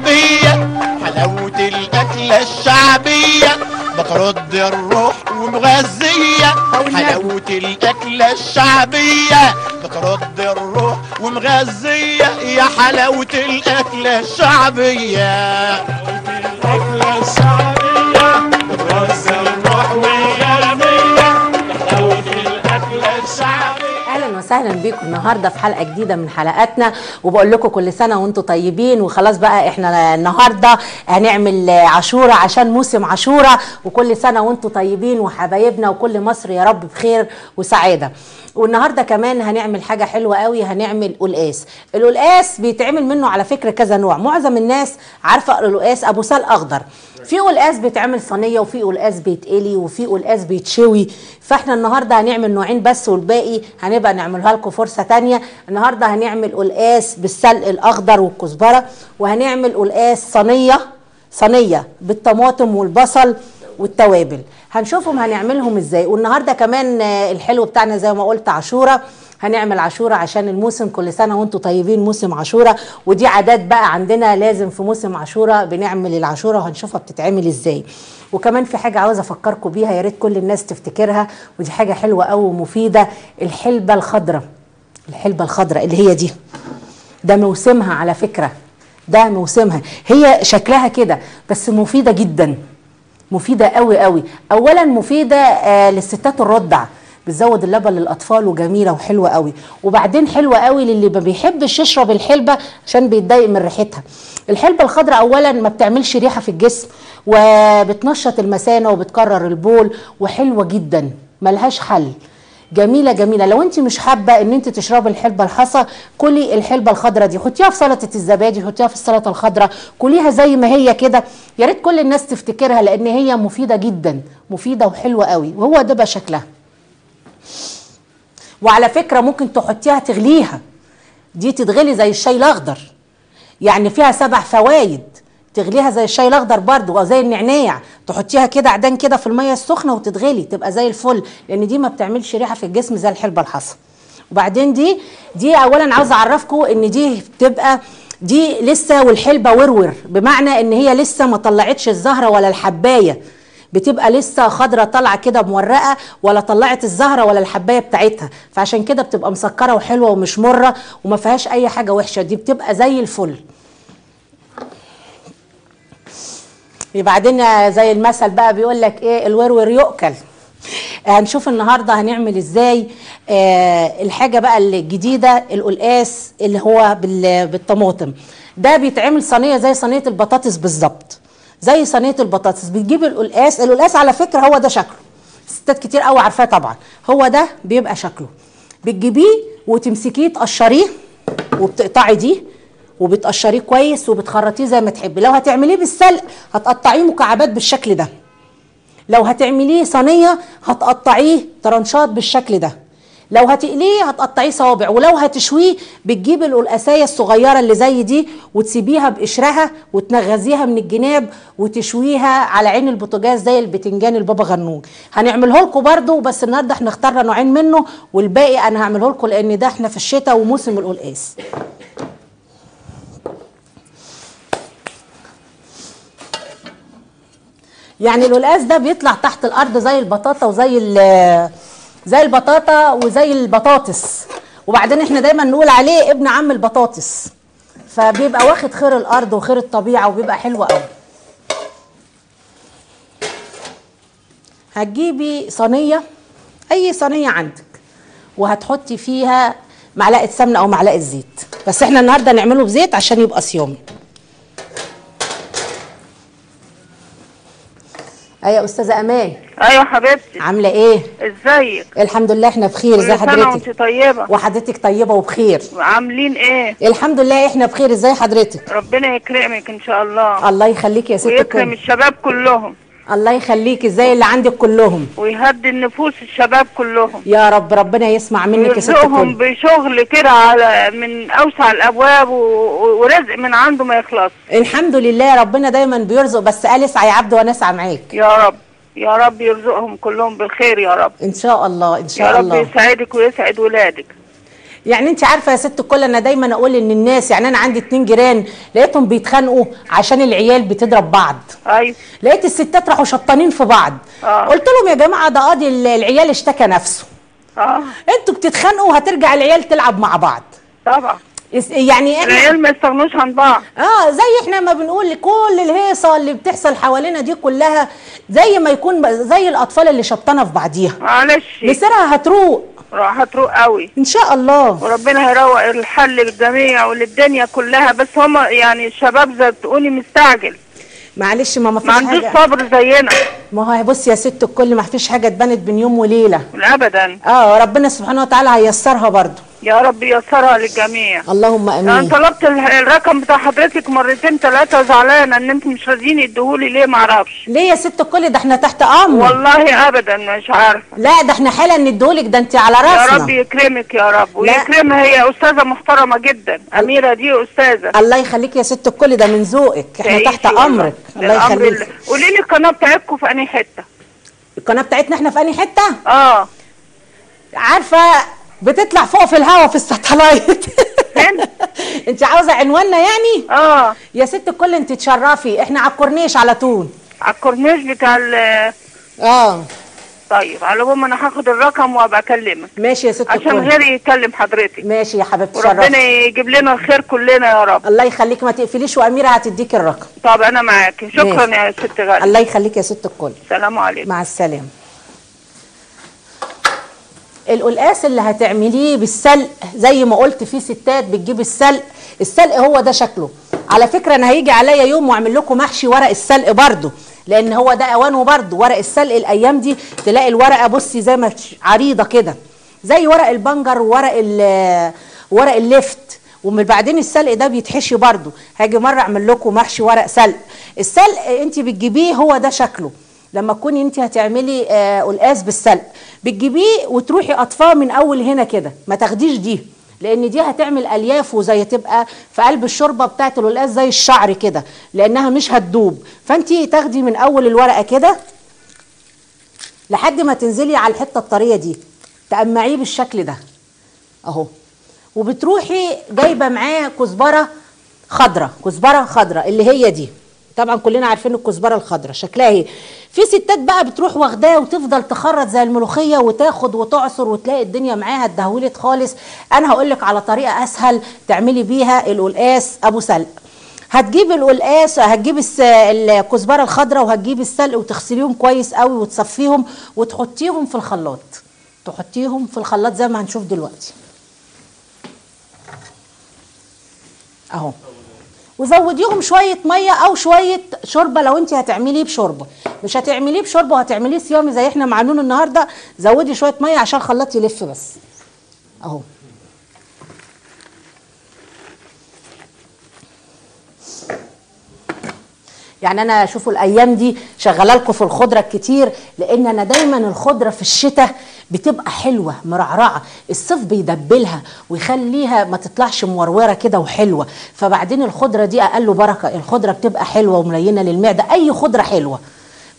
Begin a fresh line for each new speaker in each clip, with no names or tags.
الشعبية حلاوة الأكلة الشعبية بترد الروح ومغذية. حلاوة الأكلة الشعبية بترد الروح ومغذية. يا حلاوة الأكلة الشعبية. الأكلة الشعبية.
وسهلا بيكم النهارده في حلقة جديدة من حلقاتنا. وبقول لكم كل سنة وأنتم طيبين. وخلاص بقى إحنا النهارده هنعمل عاشورة عشان موسم عاشورة. وكل سنة وأنتم طيبين وحبايبنا وكل مصر يا رب بخير وسعادة. والنهارده كمان هنعمل حاجة حلوة قوي هنعمل قلقاس القلقاس بيتعمل منه على فكرة كذا نوع. معظم الناس عارفة القلقاس أبو سال أخضر. في قلقاس بيتعمل صينية وفي قلقاس بيتقلي وفي قلقاس بيتشوي. فاحنا النهارده هنعمل نوعين بس والباقي هنبقى نعملها لكم فرصة تانية. النهارده هنعمل قلقاس بالسلق الأخضر والكزبرة وهنعمل قلقاس صينية صينية بالطماطم والبصل والتوابل. هنشوفهم هنعملهم إزاي. والنهاردة كمان آه، الحلو بتاعنا زي ما قلت عاشورة. هنعمل عاشورة عشان الموسم كل سنة وأنتم طيبين موسم عاشورة. ودي عادات بقى عندنا لازم في موسم عاشورة بنعمل العاشورة وهنشوفها بتتعمل إزاي. وكمان في حاجة عاوزه أفكركم بيها يا ريت كل الناس تفتكرها. ودي حاجة حلوة قوي ومفيدة. الحلبة الخضراء. الحلبة الخضراء اللي هي دي. ده موسمها على فكرة. ده موسمها. هي شكلها كده بس مفيدة جدا. مفيدة قوي قوي. اولا مفيدة آه للستات الرضع. بتزود اللبن للأطفال وجميلة وحلوة قوي. وبعدين حلوة قوي للي ما بيحبش يشرب الحلبة عشان بيتضايق من ريحتها. الحلبة الخضراء اولا ما بتعملش ريحة في الجسم وبتنشط المثانه وبتكرر البول وحلوة جدا ملهاش حل. جميلة جميلة. لو انت مش حابة ان انت تشربي الحلبة الحصى كلي الحلبة الخضراء دي. حطيها في سلطة الزبادي حطيها في السلطة الخضراء كليها زي ما هي كده. يا ريت كل الناس تفتكرها لأن هي مفيدة جدا مفيدة وحلوة قوي. وهو ده بقى شكلها. وعلى فكرة ممكن تحطيها تغليها. دي تتغلي زي الشاي الأخضر. يعني فيها سبع فوائد تغليها زي الشاي الأخضر برضو أو زي النعناع. تحطيها كده عدان كده في المية السخنة وتتغلي تبقى زي الفل. لأن دي ما بتعملش ريحة في الجسم زي الحلبة الحصى وبعدين دي دي اولا عاوزه أعرفكم إن دي بتبقى دي لسه والحلبة ورور. بمعنى إن هي لسه ما طلعتش الزهرة ولا الحباية. بتبقى لسه خضرة طالعة كده مورقة ولا طلعت الزهرة ولا الحباية بتاعتها. فعشان كده بتبقى مسكرة وحلوة ومش مرة وما فيهاش أي حاجة وحشة. دي بتبقى زي الفل. بعدين زي المثل بقى بيقول لك إيه الورور يؤكل. هنشوف النهارده هنعمل إزاي. آه الحاجة بقى الجديدة القلقاس اللي هو بال- بالطماطم. ده بيتعمل صينية زي صينية البطاطس بالظبط. زي صينية البطاطس. بتجيب القلقاس. القلقاس على فكرة هو ده شكله. ستات كتير قوي عارفاه طبعا. هو ده بيبقى شكله. بتجيبيه وتمسكيه تقشريه وبتقطعي دي. وبتقشريه كويس وبتخرطيه زي ما تحبي. لو هتعمليه بالسلق هتقطعيه مكعبات بالشكل ده. لو هتعمليه صينية هتقطعيه طرنشات بالشكل ده. لو هتقليه هتقطعيه صوابع. ولو هتشويه بتجيب القلقاسايه الصغيرة اللي زي دي وتسيبيها بقشرها وتنغزيها من الجناب وتشويها على عين البوتاجاز زي البتنجان البابا غنوج. هنعمله لكم برده بس النهارده إحنا اخترنا نوعين منه والباقي أنا هعمله لكم لأن ده إحنا في الشتاء وموسم القلقاس. يعني القلقاس ده بيطلع تحت الأرض زي البطاطا وزي زي البطاطا وزي البطاطس. وبعدين إحنا دايما نقول عليه ابن عم البطاطس. فبيبقى واخد خير الأرض وخير الطبيعة وبيبقى حلو قوي. هتجيبي صينية أي صينية عندك وهتحطي فيها معلقة سمنة أو معلقة زيت. بس إحنا النهارده نعمله بزيت عشان يبقى صيامي. يا أستاذة أمان
أيوه حبيبتي.
عاملة إيه؟
إزيك؟
الحمد لله إحنا بخير ازي حضرتك؟
وانت طيبة.
وحضرتك طيبة وبخير.
عاملين إيه؟
الحمد لله إحنا بخير إزاي حضرتك؟
ربنا يكرمك إن شاء الله.
الله يخليك يا ست
ويكرم
الكل
الشباب كلهم.
الله يخليك إزاي اللي عندك كلهم.
ويهدي النفوس الشباب كلهم.
يا رب ربنا يسمع منك يا ست الكل
بشغل كده على من أوسع الأبواب ورزق من عنده ما يخلص.
الحمد لله ربنا دايما بيرزق بس قال اسعى يا عبد وأنا اسعى معاك.
يا رب يا رب يرزقهم كلهم بالخير يا رب.
إن شاء الله إن
يا
شاء
رب
الله.
يسعدك ويسعد ولادك.
يعني انت عارفة يا ست الكل أنا دايما أقول إن الناس يعني أنا عندي اتنين جيران لقيتهم بيتخانقوا عشان العيال بتضرب بعض.
أيوه.
لقيت الستات راحوا شطانين في بعض.
آه.
قلت لهم يا جماعة ده قاضي ال- العيال اشتكى نفسه.
آه.
أنتوا بتتخانقوا هترجع العيال تلعب مع بعض.
طبعا.
يعني إحنا
العيال ما يستغنوش عن بعض.
آه زي إحنا ما بنقول كل الهيصة اللي بتحصل حوالينا دي كلها زي ما يكون زي الأطفال اللي شطانة في بعضيها.
معلش.
مصيرها هتروق.
راح هتروق قوي.
إن شاء الله.
وربنا هيروق الحل للجميع وللدنيا كلها بس هما يعني الشباب زي ما بتقولي مستعجل.
معلش ما ما فيش
ما عندوش
حاجة.
صبر زينا.
ما هو بص يا ست الكل ما فيش حاجة اتبنت بين يوم وليلة.
ابدا.
آه ربنا سبحانه وتعالى هيسرها برضو
يا رب ييسرها للجميع.
اللهم
أنا
امين
طلبت ال- الرقم بتاع حضرتك مرتين ثلاثة زعلانه إن أنتم مش راضيين يديهولي ليه ما أعرفش؟
ليه يا ست الكل ده؟ إحنا تحت أمر.
والله ابدا مش عارفه
لا ده إحنا حالا نديهولك ده أنت على
يا
راسنا.
رب يكرمك يا رب ويكرمها هي أستاذة محترمة جدا أميرة دي أستاذة.
الله يخليك يا ست الكل ده من ذوقك.
إحنا
تحت. أمرك. الله يخليك.
قولي لي القناة بتاعتكم في أنهي حتة؟
القناة بتاعتنا إحنا في أنهي حتة؟
آه.
عارفة بتطلع فوق في الهوا في ال
satellite؟
انت عاوزة عنواننا يعني؟
آه.
يا ست الكل انت تشرفي. إحنا على الكورنيش على طول.
على الكورنيش بتاع ال-
آه.
طيب على العموم أنا هاخد الرقم وأبقى أكلمك.
ماشي يا ست
عشان
الكل.
غيري يكلم حضرتك.
ماشي يا حبيبتي شرفي
يجيب لنا الخير كلنا يا رب.
الله يخليك ما تقفليش وأميرة هتديك الرقم.
طب أنا معاكي. شكرا
ماشي.
يا ست غالية.
الله يخليك يا ست الكل.
السلام عليكم.
مع السلامة. القلقاس اللي هتعمليه بالسلق زي ما قلت في ستات بتجيب السلق. السلق هو ده شكله. على فكرة أنا هيجي عليا يوم وأعمل لكم محشي ورق السلق برضو لأن هو ده أوانه برضو ورق السلق الأيام دي تلاقي الورقة بصي زي ما عريضة كده. زي ورق البنجر وورق ورق اللفت ومن بعدين السلق ده بيتحشي برضو هاجي مرة أعمل لكم محشي ورق سلق. السلق انت بتجيبيه هو ده شكله. لما تكوني انت هتعملي آه، قلقاس بالسلق بتجيبيه وتروحي قطفاه من أول هنا كده ما تاخديش دي لأن دي هتعمل ألياف وزي تبقى في قلب الشوربة بتاعت القلقاس زي الشعر كده لأنها مش هتدوب. فأنت تاخدي من أول الورقة كده لحد ما تنزلي على الحتة الطرية دي. تقمعيه بالشكل ده أهو. وبتروحي جايبة معاه كزبرة خضرة كزبرة خضرة اللي هي دي. طبعا كلنا عارفين الكزبرة الخضراء شكلها إيه؟ في ستات بقى بتروح واخداه وتفضل تخرط زي الملوخية وتاخد وتعصر وتلاقي الدنيا معاها اتدهولت خالص. أنا هقول لك على طريقة أسهل تعملي بيها القلقاس أبو سلق. هتجيب القلقاس هتجيب الكزبرة الخضراء وهتجيب السلق وتغسليهم كويس قوي وتصفيهم وتحطيهم في الخلاط. تحطيهم في الخلاط زي ما هنشوف دلوقتي. أهو. وزوديهم شوية مية أو شوية شوربة لو انت هتعمليه بشوربة. مش هتعمليه بشوربة وهتعمليه صيامي زي إحنا معلون النهارده زودي شوية مية عشان الخلاط يلف بس. أهو. يعني أنا شوفوا الأيام دي شغالة لكم في الخضرة كتير لأن أنا دايما الخضرة في الشتاء بتبقى حلوة مرعرعة الصيف بيدبلها ويخليها ما تطلعش مورورة كده وحلوة. فبعدين الخضرة دي أقل بركة الخضرة بتبقى حلوة وملينه للمعدة أي خضرة حلوة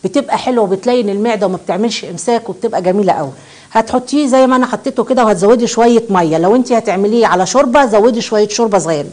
بتبقى حلوة وبتلين المعدة وما بتعملش إمساك وبتبقى جميلة قوي هتحطيه زي ما أنا حطيته كده وهتزودي شوية مية لو انت هتعمليه على شوربة زودي شوية شوربة صغيرة.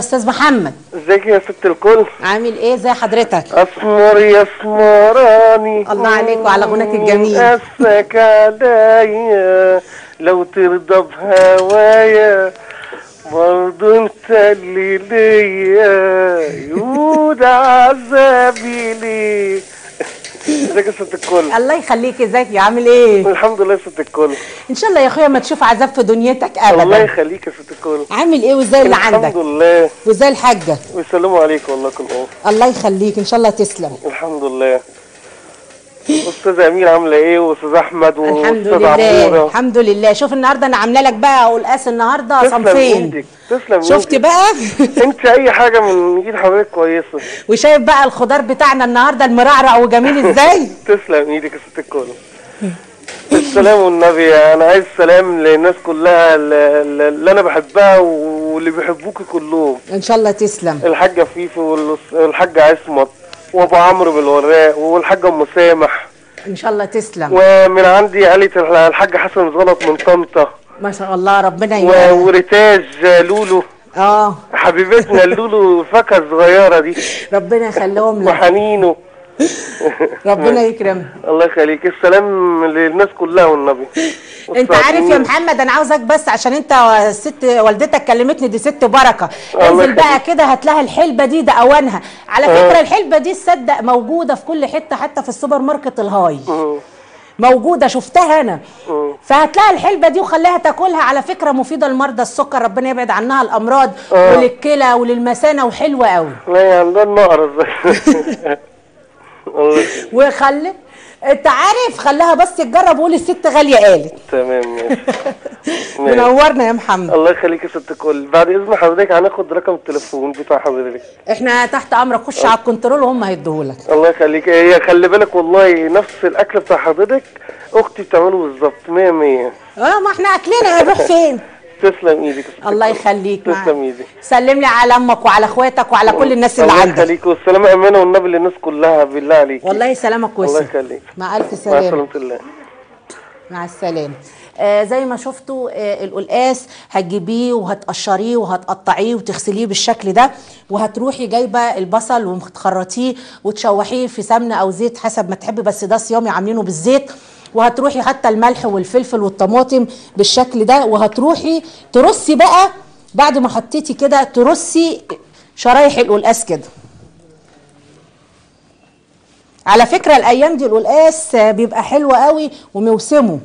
أستاذ محمد.
ازيك يا ست الكل؟
عامل إيه؟ زي حضرتك.
أسمر يا أسمراني.
الله عليك وعلى غناك الجميل.
اسك عليا. لو ترضى بهوايا برضو انت اللي ليا. يود عذابي ليه ازيك يا ست الكل؟
الله يخليك ازيك يا؟ عامل إيه؟
الحمد لله يا ست الكل.
إن شاء الله يا أخويا ما تشوف عذاب في دنيتك
الله
ابدا
يخليك يا ست الكل.
عامل إيه؟ وازاي اللي
الحمد
عندك.
لله.
وازاي الحاجة.
ويسلموا عليك والله كل
الله يخليك إن شاء الله تسلم.
الحمد لله. أستاذ أمير عاملة إيه؟ وأستاذ
أحمد
وأستاذ
لله
عمورة.
الحمد لله. شوف النهارده أنا عاملة لك بقى قلقاس النهارده
تسلم
صنفين
تسلم
شفت. بقى؟
أنت أي حاجة من ايد حضرتك كويسة.
وشايف بقى الخضار بتاعنا النهارده المرعرع وجميل إزاي؟
تسلم إيدك يا ست الكل السلام والنبي أنا عايز سلام للناس كلها اللي أنا بحبها واللي بيحبوكي كلهم.
إن شاء الله تسلم.
الحاجة فيفي والأس- والحاج عصمت وأبو عمرو بالوراق والحاجة أم سامح.
إن شاء الله تسلم.
ومن عندي عيلة الحاج حسن غلط من طنطا.
ما شاء الله ربنا يبارك
وريتاج لولو.
آه.
حبيبتنا اللولو الفاكهه الصغيره دي.
ربنا يخليهم لك.
وحنينه.
ربنا يكرمك.
الله يخليك. السلام للناس كلها والنبي.
انت عارف يا محمد أنا عاوزك بس عشان انت الست والدتك كلمتني دي ست
بركة.
انزل بقى. كده هتلاقي الحلبة دي ده اوانها على فكرة الحلبة دي تصدق موجودة في كل حتة حتى في السوبر ماركت ال high. موجودة شفتها أنا. فهتلاقي الحلبة دي وخليها تاكلها. على فكرة مفيدة لمرضى السكر ربنا يبعد عنها الأمراض
آه.
وللكلى وللمثانه وحلوة قوي.
لا النقرس الله.
وخلي انت عارف خليها بس تجرب وقول الست غالية قالت.
تمام ماشي. ماشي.
منورنا يا محمد.
الله يخليك يا ست الكل. بعد إذن حضرتك هناخد رقم التليفون بتاع حضرتك.
إحنا تحت أمرك خش على الكنترول وهم هيديهولك
الله يخليك. هي خلي بالك والله نفس الأكل بتاع حضرتك أختي بتعمله بالظبط. 100 100
آه ما إحنا أكلنا هنروح فين؟
تسلم إيدك
الله. يخليك
تسلم. إيدك
سلم لي على أمك وعلى أخواتك وعلى كل الناس اللي
الله
عندك.
يخليك والسلامة أمانة والنبي للناس كلها بالله عليك.
والله سلامك
الله
وسع
يخليك.
مع ألف
مع
سلامة.
سلامة الله.
مع السلامة. آه زي ما شفتوا آه القلقاس هتجيبيه وهتقشريه وهتقطعيه وتغسليه بالشكل ده وهتروحي جايبة البصل وتخرطيه وتشوحيه في سمنة أو زيت حسب ما تحبي بس ده صيامي عاملينه بالزيت. وهتروحي حتى الملح والفلفل والطماطم بالشكل ده وهتروحي ترصي بقى بعد ما حطيتي كده ترصي شرايح القلقاس كده. على فكرة الأيام دي القلقاس بيبقى حلو قوي وموسمه.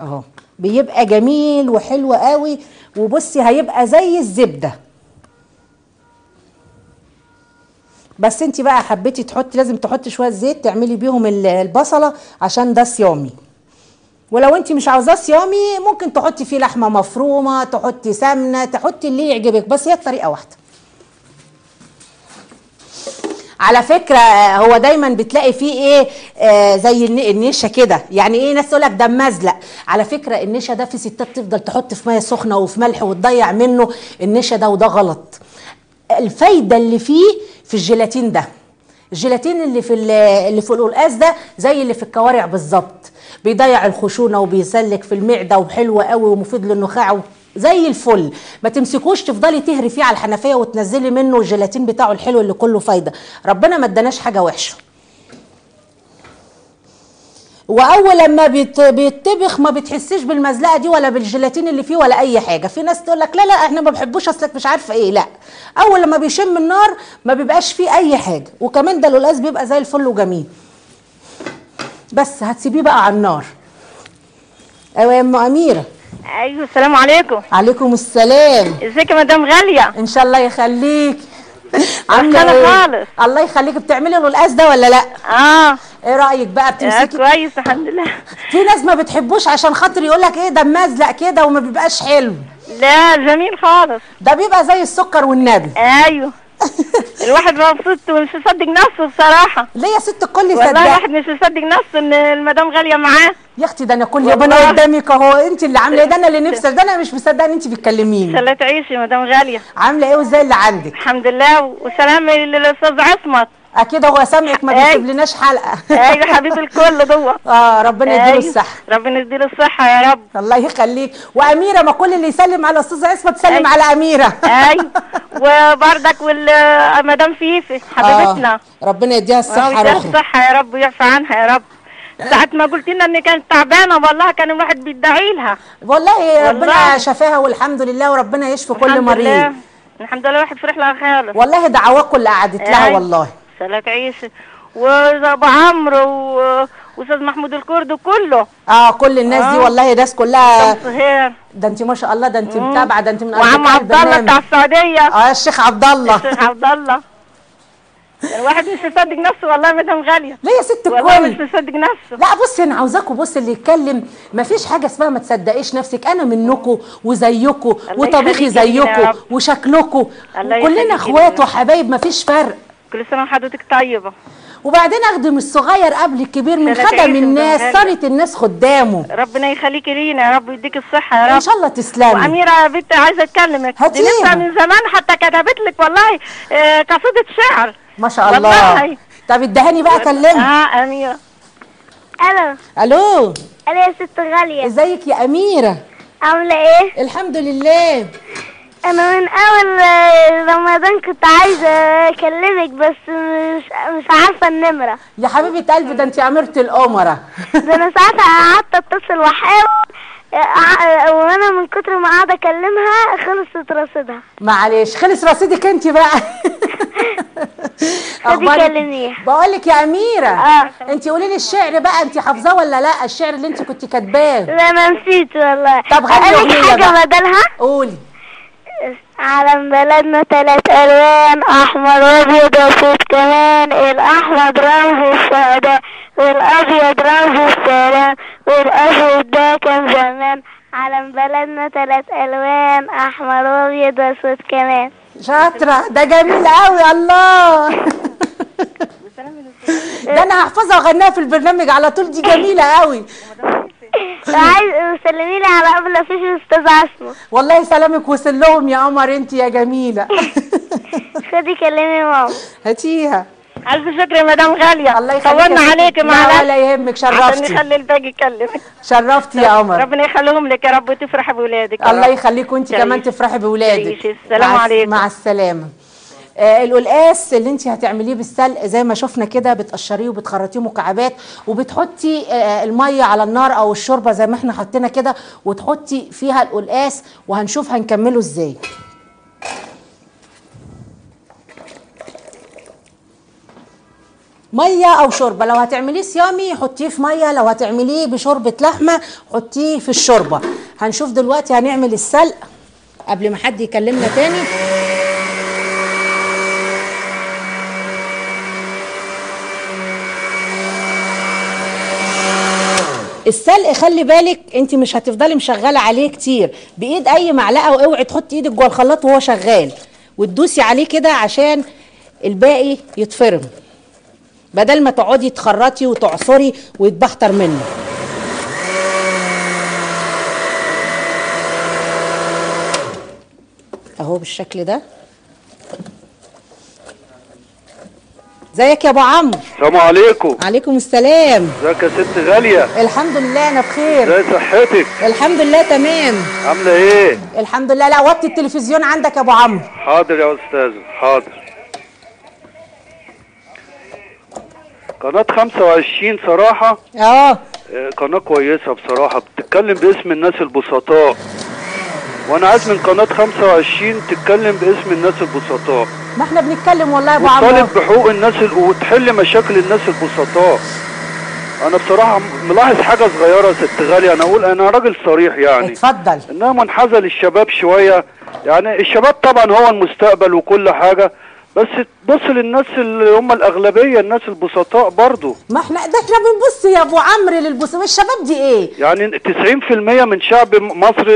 أهو بيبقى جميل وحلو قوي وبصي هيبقى زي الزبدة. بس انت بقى حبيتي تحطي لازم تحطي شوية زيت تعملي بيهم ال- البصلة عشان ده صيامي. ولو انت مش عاوزاه صيامي ممكن تحطي فيه لحمة مفرومة تحطي سمنة تحطي اللي يعجبك بس هي الطريقة واحدة. على فكرة آه، هو دايما بتلاقي فيه إيه آه زي الن- النشا كده. يعني إيه ناس تقول لك ده مزلق. على فكرة النشا ده في ستات تفضل تحط في مية سخنة وفي ملح وتضيع منه النشا ده وده غلط. الفايدة اللي فيه في الجيلاتين ده. الجيلاتين اللي في ال- اللي في القلقاس ده زي اللي في الكوارع بالظبط. بيضيع الخشونة وبيسلك في المعدة وحلو قوي ومفيد للنخاع زي الفل. ما تمسكوش تفضلي تهري فيه على الحنفية وتنزلي منه الجيلاتين بتاعه الحلو اللي كله فايدة. ربنا ما اداناش حاجة وحشة. واول لما بيت- بيتطبخ ما بتحسيش بالمزلقة دي ولا بالجيلاتين اللي فيه ولا أي حاجة. في ناس تقول لك لا لا إحنا ما بنحبوش أصلك مش عارفة إيه. لا. أول لما بيشم النار ما بيبقاش فيه أي حاجة. وكمان ده القلقاس بيبقى زي الفل وجميل. بس هتسيبيه بقى على النار. أيوه يا أم أميرة.
أيوه السلام عليكم.
عليكم السلام.
إزيك يا مدام غالية؟
إن شاء الله يخليك.
أحسن خالص.
الله يخليك بتعملي القلقاس ده ولا لا؟
آه.
إيه رأيك بقى؟
آه،
بتمسكي؟
كويس الحمد لله.
في ناس ما بتحبوش عشان خاطر يقول لك إيه ده مزلق كده وما بيبقاش حلو.
لا جميل خالص.
ده بيبقى زي السكر والنبي.
أيوه. الواحد مبسوط ومش مصدق نفسه بصراحة.
ليه يا ست الكل
والله
صدق
الواحد مش مصدق نفسه إن المدام غالية معاه.
يا أختي ده أنا كل
والله.
يوم قدامك أهو. أنت اللي عاملة إيه ده أنا اللي نفسي. ده أنا مش مصدقة إن أنت بتكلميني.
الله تعيشي مدام غالية.
عاملة إيه وإزاي اللي عندك؟
الحمد لله وسلام للأستاذ عصمت.
أكيد هو سامعك ما. بيسيب لناش حلقة.
أيوه حبيب الكل دوت
آه ربنا يديله
أيوة.
الصحة.
ربنا يديله الصحة يا رب.
الله يخليك. وأميرة ما كل اللي يسلم على أستاذ عصمت تسلم
أيوة.
على أميرة.
أيوه. وبردك والمدام فيفي حبيبتنا.
آه. ربنا يديها الصحة
ويديها
رخرة
الصحة يا رب ويعفى عنها يا رب. ساعة ما قلت لنا ان كانت تعبانة والله كان الواحد بيدعي لها.
والله ربنا. شفاها والحمد لله وربنا يشفي كل
الحمد
مريض.
لله الحمد لله الواحد فرح لها خالص.
والله دعواكم اللي قعدت لها. والله.
سلام تعيش وابو عمرو. وأستاذ محمود الكرد كله.
آه كل الناس دي
آه.
والله ناس كلها ده انت ما شاء الله ده انت متابعة ده انت من
وعم عبد الله. بتاع السعودية.
آه الشيخ عبد الله.
الشيخ عبد الله. الواحد مش مصدق نفسه والله مدام غالية.
ليه يا ست
والله مش
الكل
مصدق نفسه.
لا بصي أنا عاوزاكوا بص اللي يتكلم مفيش حاجة اسمها ما تصدقيش نفسك. أنا منكم وزيكم وطبيخي زيكم. وشكلكم وكلنا
يخليكي أخوات.
وحبايب مفيش فرق.
كل سنه وحضرتك طيبة.
وبعدين أخدم الصغير قبل الكبير من خدم الناس. صارت الناس خدامه.
ربنا يخليكي لينا يا رب يديك الصحة يا
إن
رب
شاء الله تسلمي.
وأميرة يا بنت عايزة اكلمك. لسه من زمان حتى كتبت لك والله آه، قصيدة شعر.
ما شاء الله.
والله.
طب ادهاني بقى كلمها
آه أميرة.
ألو.
ألو.
ألو يا ست غالية.
إزيك يا أميرة؟
عاملة إيه؟
الحمد لله.
أنا من أول رمضان كنت عايزة أكلمك بس مش مش عارفة النمرة.
يا حبيبة قلبي ده انت اميره الامراء
ده أنا ساعتها قعدت أتصل وأحاول وأنا من كتر ما قاعدة أكلمها خلصت رصيدها.
معلش خلص رصيدك انت بقى.
كلميها.
بقول لك يا أميرة
آه.
انت قولي لي الشعر بقى انت حافظاه ولا لأ؟ الشعر اللي انت كنت كاتباه.
لا أنا نسيت والله.
طب غني بقى.
بدلها؟
قولي.
علم بلدنا تلات ألوان أحمر وأبيض وأسود كمان الأحمر رمز السعادة والأبيض رمز السلام والأسود ده كان زمان. علم بلدنا تلات ألوان أحمر وأبيض وأسود كمان.
شاطرة ده جميل قوي الله. ده أنا هحفظها وأغنيها في البرنامج على طول دي جميلة قوي
عايز سلمي لي على قبل فيش الأستاذ عصمة
والله سلامك وصل لهم يا قمر انت يا جميلة
خدي كلمي ماما
هاتيها
ألف شكر يا مدام غالية
الله يخليك
طولنا
يا ستي.
عليك
لا
معلش
ولا يهمك
عشان
شرفتي
نخلي الباقي يكلمك
شرفتي يا قمر
ربنا يخليهم لك يا رب وتفرحي بولادك
الله. يخليك وانت. كمان تفرحي بولادك.
السلام عليكم.
مع السلامة آه القلقاس اللي انت هتعمليه بالسلق زي ما شفنا كده بتقشريه وبتخرطيه مكعبات وبتحطي آه المية على النار أو الشوربة زي ما إحنا حطينا كده وتحطي فيها القلقاس وهنشوف هنكمله إزاي. مية أو شوربة لو هتعمليه صيامي حطيه في مية لو هتعمليه بشوربة لحمة حطيه في الشوربة. هنشوف دلوقتي هنعمل السلق قبل ما حد يكلمنا تاني. السلق خلي بالك انت مش هتفضلي مشغلة عليه كتير. بإيد أي معلقة وأوعي تحطي إيدك جوه الخلاط وهو شغال. وتدوسي عليه كده عشان الباقي يتفرم. بدل ما تقعدي تخرطي وتعصري ويتبختر منه. أهو بالشكل ده. ازيك يا ابو عمرو.
السلام عليكم.
عليكم السلام.
ازيك يا ست غالية؟
الحمد لله أنا بخير.
ازي صحتك؟
الحمد لله تمام.
عاملة إيه؟
الحمد لله. لا وطي التلفزيون عندك يا ابو عمرو.
حاضر يا أستاذ حاضر. قناة 25 صراحة؟
آه.
آه، قناة كويسة بصراحة. بتتكلم باسم الناس البسطاء. وأنا عايز من قناة 25 تتكلم باسم الناس البسطاء.
ما إحنا بنتكلم والله يا أبو عمرو
وتطالب بحقوق الناس ال... وتحل مشاكل الناس البسطاء. أنا بصراحة ملاحظ حاجة صغيرة يا ست غالية أنا أقول أنا راجل صريح يعني.
اتفضل.
انها منحازة للشباب شوية. يعني الشباب طبعا هو المستقبل وكل حاجة بس تبص للناس اللي هم الأغلبية الناس البسطاء برضو.
ما إحنا ده إحنا بنبص يا أبو عمرو للبص الشباب دي إيه؟
يعني 90% من شعب مصر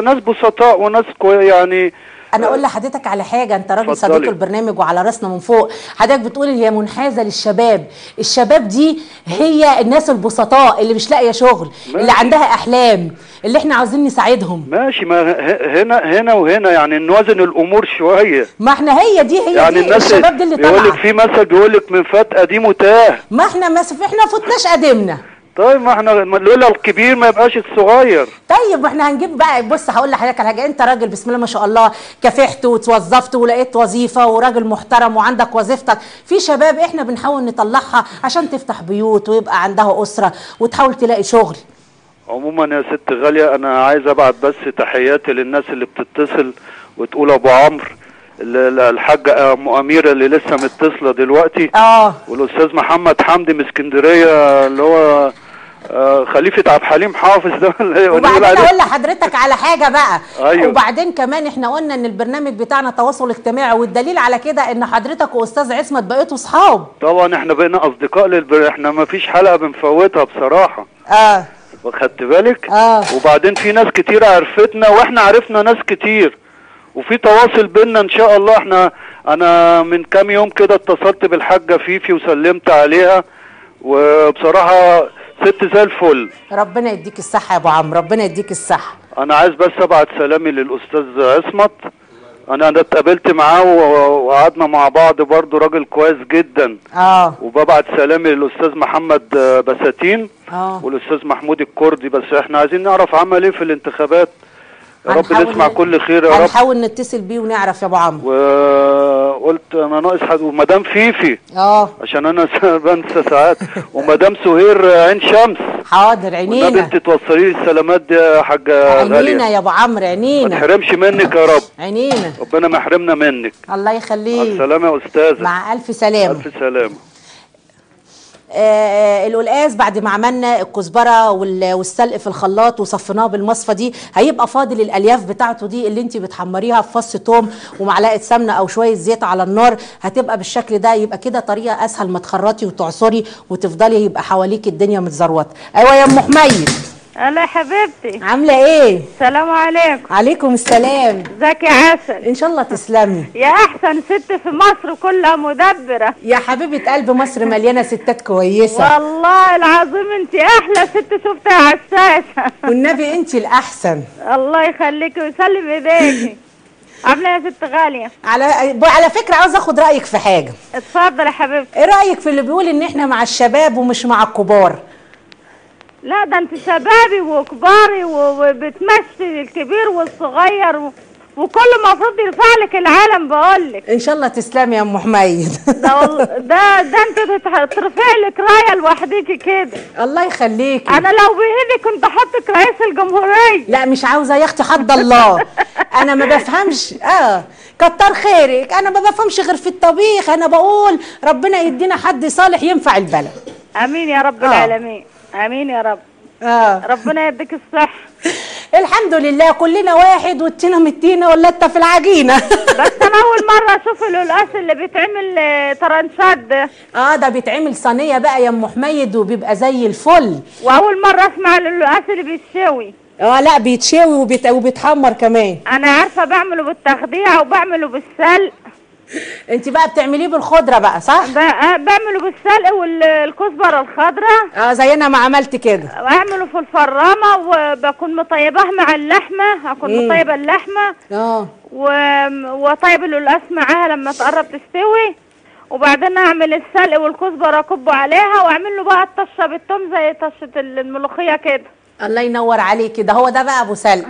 ناس بسطاء وناس كوي يعني
أنا أقول لحضرتك على حاجة أنت راجل. صديق البرنامج وعلى راسنا من فوق. حضرتك بتقول هي منحازة للشباب. الشباب دي هي الناس البسطاء اللي مش لاقية شغل اللي عندها أحلام اللي إحنا عاوزين نساعدهم.
ماشي ما هنا هنا وهنا يعني نوازن الأمور شوية.
ما إحنا هي دي هي
يعني
دي.
الناس
الشباب دي اللي
بيقول لك
طالعة.
في مثل بيقول لك من فات قديم وتاه
ما إحنا ما إحنا فتناش قدمنا
طيب ما إحنا لولا الكبير ما يبقاش الصغير.
طيب ما إحنا هنجيب بقى بص هقول لحضرتك على حاجة. انت راجل بسم الله ما شاء الله كافحت وتوظفت ولقيت وظيفة وراجل محترم وعندك وظيفتك. في شباب إحنا بنحاول نطلعها عشان تفتح بيوت ويبقى عندها أسرة وتحاول تلاقي شغل.
عموما يا ست غالية أنا عايز أبعت بس تحياتي للناس اللي بتتصل وتقول أبو عمرو. ال- ال- الحاجة أم أميرة اللي لسه متصلة دلوقتي.
آه.
والأستاذ محمد حمدي من اسكندرية اللي هو آه، خليفة عبد الحليم حافظ ده.
وبعدين أقول لحضرتك على حاجة بقى.
أيوة.
وبعدين كمان إحنا قلنا إن البرنامج بتاعنا تواصل اجتماعي والدليل على كده إن حضرتك وأستاذ عصمت بقيتوا صحاب.
طبعا إحنا بقينا أصدقاء للبر... إحنا ما فيش حلقة بنفوتها بصراحة.
آه.
واخدت بالك؟
آه.
وبعدين في ناس كتير عرفتنا وإحنا عرفنا ناس كتير. وفي تواصل بينا إن شاء الله. إحنا أنا من كام يوم كده اتصلت بالحاجة فيفي وسلمت عليها. وبصراحة ست زي الفل.
ربنا يديك الصحة يا أبو عمرو ربنا يديك الصحة.
أنا عايز بس أبعت سلامي للأستاذ عصمت. أنا أنا اتقابلت معاه وقعدنا مع بعض برضو راجل كويس جدا.
آه.
وببعت سلامي للأستاذ محمد بساتين.
آه.
والأستاذ محمود الكردي. بس إحنا عايزين نعرف عمل إيه في الانتخابات. يا رب نسمع كل خير يا رب.
هنحاول نتصل بيه ونعرف يا أبو عمرو.
وقلت أنا ناقص حد ومدام فيفي.
آه.
عشان أنا بنسى ساعات. ومدام سهير عين شمس.
حاضر عينينا.
انت توصلي لي السلامات دي يا حاجة
عينينا
غاليه
يا أبو عمرو
ما
عينينا
تحرمش منك يا رب.
عينينا.
ربنا ما يحرمنا منك.
الله
مع
يخليك
السلامة يا أستاذة.
مع ألف
سلامة. ألف
سلامة. القلقاس بعد ما عملنا الكزبرة وال- والسلق في الخلاط وصفيناه بالمصفى دي هيبقى فاضل الألياف بتاعته دي اللي انت بتحمريها في فص توم ومعلقة سمنة أو شوية زيت على النار هتبقى بالشكل ده. يبقى كده طريقة أسهل ما تخرطي وتعصري وتفضلي يبقى حواليك الدنيا متزروطة. أيوه يا أم حميد
أنا يا حبيبتي.
عاملة إيه؟
السلام عليكم.
عليكم السلام.
ازيك يا عسل.
إن شاء الله تسلمي.
يا أحسن ست في مصر كلها مدبرة.
يا حبيبة قلب مصر مليانة ستات كويسة.
والله العظيم انت أحلى ست شفتها على الشاشة.
والنبي انت الأحسن.
الله يخليكي ويسلم إيديكي. عاملة إيه يا ست غالية؟
على على فكرة عاوز آخد رأيك في حاجة.
اتفضل يا حبيبتي.
إيه رأيك في اللي بيقول إن إحنا مع الشباب ومش مع الكبار؟
لا ده انت شبابي وكباري وبتمشي الكبير والصغير و... وكل المفروض يرفع لك العالم بقول لك.
إن شاء الله تسلمي يا أم حميد.
ده ده ده انت ترفع لك راية لوحديكي كده.
الله يخليكي
أنا لو بإيدي كنت احطك رئيس الجمهورية.
لا مش عاوزة يا أختي حد الله. أنا ما بفهمش. آه. كتر خيرك. أنا ما بفهمش غير في الطبيخ. أنا بقول ربنا يدينا حد صالح ينفع البلد.
آمين يا رب
آه.
العالمين. آمين يا رب.
آه.
ربنا يديك الصحة.
الحمد لله كلنا واحد والتينا متينا ولا انت في العجينة.
بس أنا أول مرة أشوف القلقاس اللي بيتعمل آه، طرنشات ده.
آه ده بيتعمل صينية بقى يا أم حميد وبيبقى زي الفل.
وأول مرة أسمع القلقاس اللي بيتشوي.
آه لا بيتشوي وبيت... وبيتحمر كمان.
أنا عارفة بعمله بالتخديع وبعمله بالسلق.
انت بقى بتعمليه بالخضرة بقى صح؟
ب- آه، بعمله بالسلق والكزبرة الخضراء
آه زي أنا ما عملت كده.
واعمله في الفرامة وبكون مطيباه مع اللحمة أكون
مم.
مطيبة اللحمة.
آه.
و... وطيب القلقاس معاها لما تقرب تستوي. وبعدين أعمل السلق والكزبرة اكبه عليها وأعمل له بقى الطشة بالثوم زي طشة الملوخية كده.
الله ينور عليكي. ده هو ده بقى أبو سلق.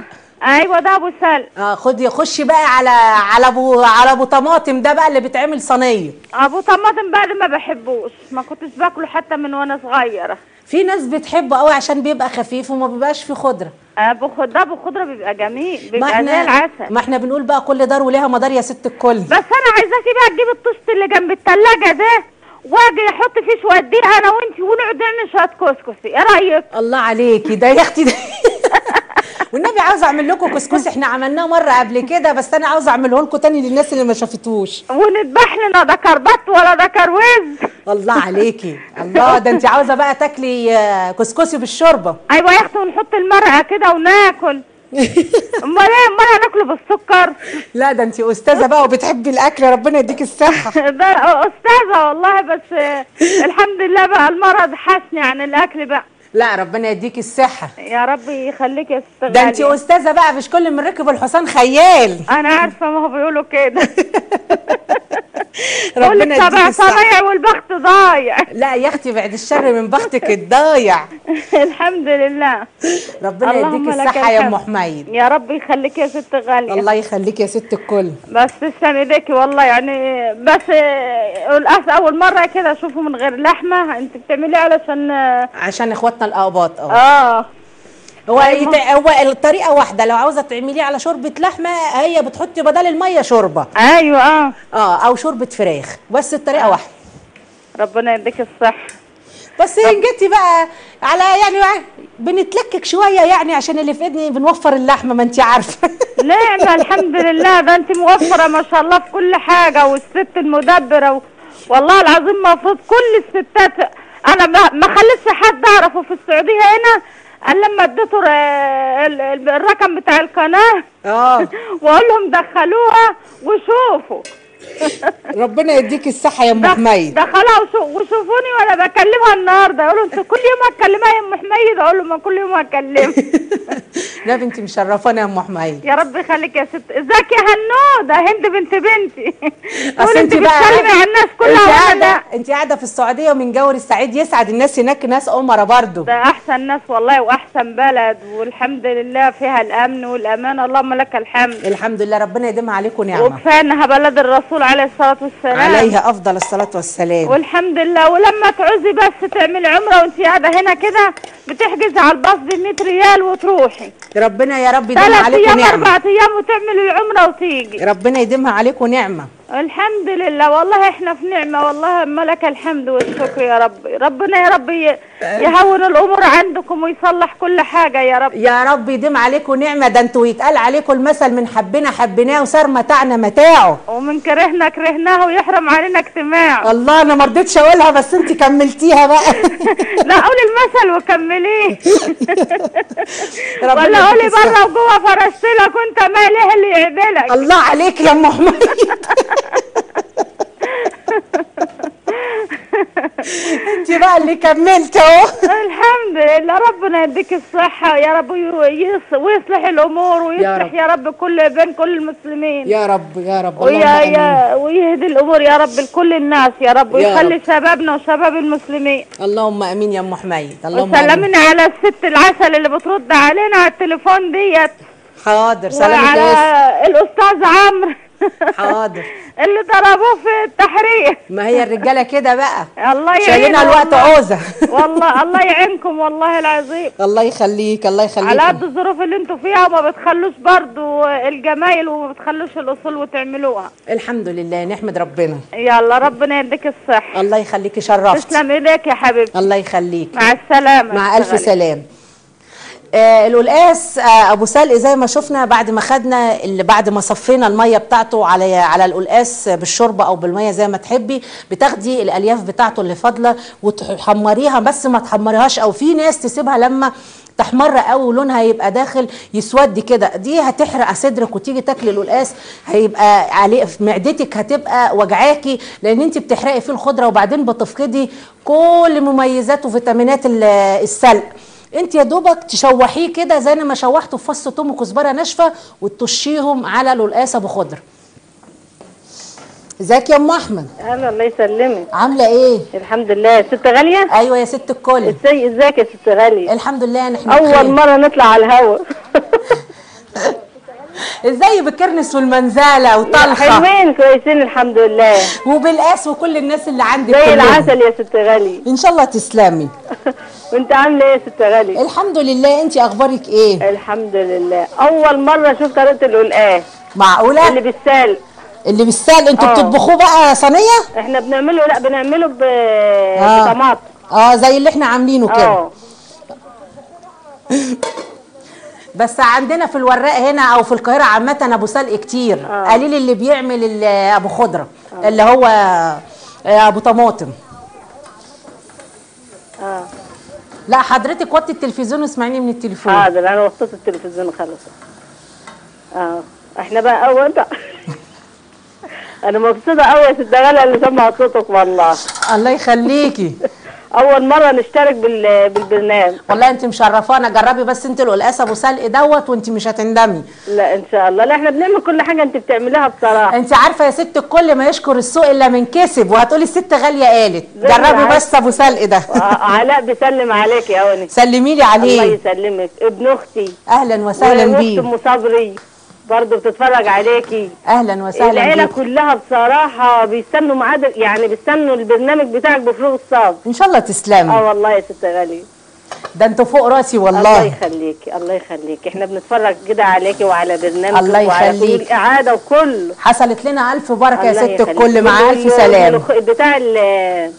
أيوه ده أبو سلق
آه خدي خشي بقى على على أبو على أبو طماطم ده بقى اللي بيتعمل صينية.
أبو طماطم بعد ما بحبوش. ما كنتش باكله حتى من وأنا صغيرة.
في ناس بتحبه قوي عشان بيبقى خفيف وما بيبقاش فيه خضرة.
أبو خضره أبو خضرة بيبقى جميل
ما
بيبقى زي
إحنا
العسل.
ما إحنا بنقول بقى كل دار وليها مدار يا ست الكل.
بس أنا عايزاكي بقى تجيبي الطشت اللي جنب التلاجة ده وأجي أحط فيه شوية دقيق أنا وأنتي ونقعد نعمل شوية كسكسي. إيه رأيك؟
الله عليكي. ده يا أختي ده والنبي عاوزه أعمل لكم كسكسي. إحنا عملناه مرة قبل كده بس أنا عاوزه أعمله لكم تاني للناس اللي ما شافتوش.
ونذبح لنا ده كربات ولا ده كروز.
الله عليكي. الله ده أنت عاوزة بقى تاكلي آه، كسكسي بالشوربة.
أيوه يا أختي ونحط المرقة كده وناكل. أمال إيه؟ أمال هناكله بالسكر؟
لا ده أنت أستاذة بقى وبتحبي الأكل ربنا يديك الصحة.
ده أستاذة والله بس آه، الحمد لله بقى المرض حسني عن الأكل بقى.
لا ربنا يديك الصحه
يا رب يخليك يا ست
ده انت. أستاذة بقى مش كل من ركب الحصان خيال.
أنا عارفة ما هو بيقولوا كده.
ربنا يديك
صنايع والبخت ضايع.
لا يا أختي بعد الشر من بختك الضايع.
الحمد لله.
ربنا يديك
لك
الصحة يا
أم.
حميد.
يا رب يخليك يا ست غالية.
الله يخليك يا ست الكل.
بس تسلم ايديكي والله يعني بس أول مرة كده أشوفه من غير لحمة. أنت بتعمليه علشان؟ آه
عشان إخواتنا الأباط.
آه.
هو يت... هو الطريقة واحدة لو عاوزة تعمليه على شوربة لحمة هي بتحطي بدل المية شوربة.
أيوه آه.
آه أو شوربة فراخ بس الطريقة واحدة.
ربنا يديك الصحة.
بس ان جيتي بقى على يعني بنتلكك شوية يعني عشان اللي في إيدني بنوفر اللحمة ما انت عارفة.
نعمة الحمد لله ده انت موفرة ما شاء الله في كل حاجة والست المدبرة و... والله العظيم المفروض كل الستات أنا ما خليتش حد أعرفه في السعودية هنا الا لما اديته الرقم بتاع القناة
آه.
وأقول لهم دخلوها وشوفوا.
ربنا يديك الصحة يا
أم
حميد.
دخلوها وشو- وشوفوني وأنا بكلمها النهارده. يقولوا انت كل يوم هتكلمها يا أم حميد؟ أقول لهم ما كل يوم هكلمها
لا بنتي مشرفانا يا أم حميد.
يا رب يخليك يا ست. إزيك يا هنودة هند بنت بنتي.
أصل
أنت
أنت
بتسلمي على الناس
أنت
كلها وأنا
قاعدة
ده
أنت قاعدة في السعودية ومن جور السعيد يسعد الناس هناك ناس امراء برضو.
ده أحسن ناس والله وأحسن بلد والحمد لله فيها الأمن والأمان. اللهم لك الحمد.
الحمد لله ربنا يديمها عليكم نعمة.
وكفاية إنها بلد الرسول. عليه الصلاة والسلام.
عليها أفضل الصلاة والسلام.
والحمد لله. ولما تعوزي بس تعملي عمرة وانت قاعدة هنا كده بتحجزي على الباص ب 100 ريال وتروحي.
ربنا يا رب يديمها
ثلاث
عليكم
أيام
نعمة.
أربع أيام وتعملي العمرة وتيجي.
ربنا يديمها عليكم نعمة.
الحمد لله. والله إحنا في نعمة. والله ما لك الحمد والشكر يا رب. ربنا يا رب يهون الأمور عندكم ويصلح كل حاجة يا رب.
يا رب يديم عليكم نعمة. ده أنتوا يتقال عليكم المثل من حبنا حبناه وصار متاعنا متاعه.
ومن كرهنا كرهناه ويحرم علينا اجتماع
الله أنا ما رضيتش أقولها بس انت كملتيها بقى.
لا قولي المثل وكمليه. ولا قولي. بره وجوه فرشت لك وانت مالي اللي يعدلك.
الله عليك يا أم حميد انت بقى اللي كملت اهو.
الحمد لله ربنا يديك الصحة يا رب ويص- ويصلح الأمور ويصلح. يا رب كل بين كل المسلمين.
يا رب يا رب
ويا. يا ويهدي الأمور يا رب لكل الناس يا رب ويخلي شبابنا وشباب المسلمين.
اللهم آمين يا أم حميد اللهم
وسلمنا على الست العسل اللي بترد علينا على التليفون ديت.
حاضر سلامك
وعلى
يا
الأستاذ عمرو.
حاضر.
اللي ضربوه في التحرير.
ما هي الرجالة كده بقى.
الله يعينه
شايلينها الوقت. عوزة.
والله الله يعينكم والله العظيم.
الله يخليك الله
على
يخليك
قد الظروف اللي أنتوا فيها وما بتخلوش برضو الجمايل وما بتخلوش الأصول وتعملوها.
الحمد لله نحمد ربنا.
يلا ربنا يديك الصحة.
الله يخليكي شرفت.
تسلم إيديك يا حبيبتي.
الله يخليك.
مع السلامة.
مع
ألف.
سلام. القلقاس آه أبو سلق زي ما شفنا بعد ما خدنا اللي بعد ما صفينا المية بتاعته على على القلقاس بالشوربة أو بالمية زي ما تحبي بتاخدي الألياف بتاعته اللي فاضلة وتحمريها. بس ما تحمريهاش أو في ناس تسيبها لما تحمر قوي ولونها يبقى داخل يسود كده. دي هتحرق صدرك وتيجي تاكلي القلقاس هيبقى عليه في معدتك هتبقى وجعاكي لأن أنت بتحرقي فيه الخضرة. وبعدين بتفقدي كل مميزات وفيتامينات ال- السلق. انت يا دوبك تشوحيه كده زي ما شوحته في فص ثوم وكزبرة ناشفة وتطشيهم على القلقاسة بخضره ازيك يا أم أحمد؟
أهلا الله يسلمك.
عاملة إيه؟
الحمد لله. ست غالية؟
أيوه يا ست الكل.
إزاي إزيك يا ست غالية؟
الحمد لله نحن أول.
مرة نطلع على الهوا.
إزاي بالكرنس والمنزله وطلخه
حلوين كويسين الحمد لله.
وبالقاس وكل الناس اللي عندك
زي. العسل يا ست غاليه
إن شاء الله تسلمي.
وانت عاملة إيه يا ست غاليه
الحمد لله. انت أخبارك إيه؟
الحمد لله. أول مرة أشوف طريقة القلقاس
معقولة؟
اللي بالسلق
اللي بالسال؟ أنتوا
آه.
بتطبخوه بقى صينية؟
إحنا بنعمله لا بنعمله ب...
آه.
بطماطم
آه زي اللي إحنا عاملينه كده.
آه.
بس عندنا في الوراق هنا أو في القاهرة عامة أبو سلق كتير.
آه.
قليل اللي بيعمل أبو خضرة اللي هو آه، أبو طماطم.
آه.
لا حضرتك وطي التلفزيون واسمعيني من التليفون.
حاضر أنا وصلت التلفزيون خلص آه إحنا بقى أول أنا مبسوطة قوي يا ست اللي سمعت صوتك والله.
الله يخليكي.
أول مرة نشترك بال... بالبرنامج.
والله انت مشرفانا جربي بس انت القلقاس أبو سلق دوت وانت مش هتندمي.
لا إن شاء الله. لا إحنا بنعمل كل حاجة انت بتعمليها بصراحة.
انت عارفة يا ست الكل ما يشكر السوق إلا من كسب وهتقولي الست غالية قالت. جربي. بس أبو سلق ده.
آه، علاء بيسلم عليك يا اختي
سلمي لي عليه الله
يسلمك. ابن أختي.
أهلا وسهلا
واخت
بيه
ام صبري برضه بتتفرج عليكي.
أهلا وسهلا
العيلة
بيه
كلها بصراحة بيستنوا ميعاد يعني بيستنوا البرنامج بتاعك بفروغ الصبر
إن شاء الله تسلمي.
آه والله يا ست غاليه
ده أنتوا فوق رأسي
الله
والله
يخليكي الله يخليكي. إحنا بنتفرج كده عليكي وعلى برنامجك
الله
وعلى كل. الإعادة وكله
حصلت لنا ألف بركه يا
الله
ست. الكل. مع ألف سلام.
بتاع ال-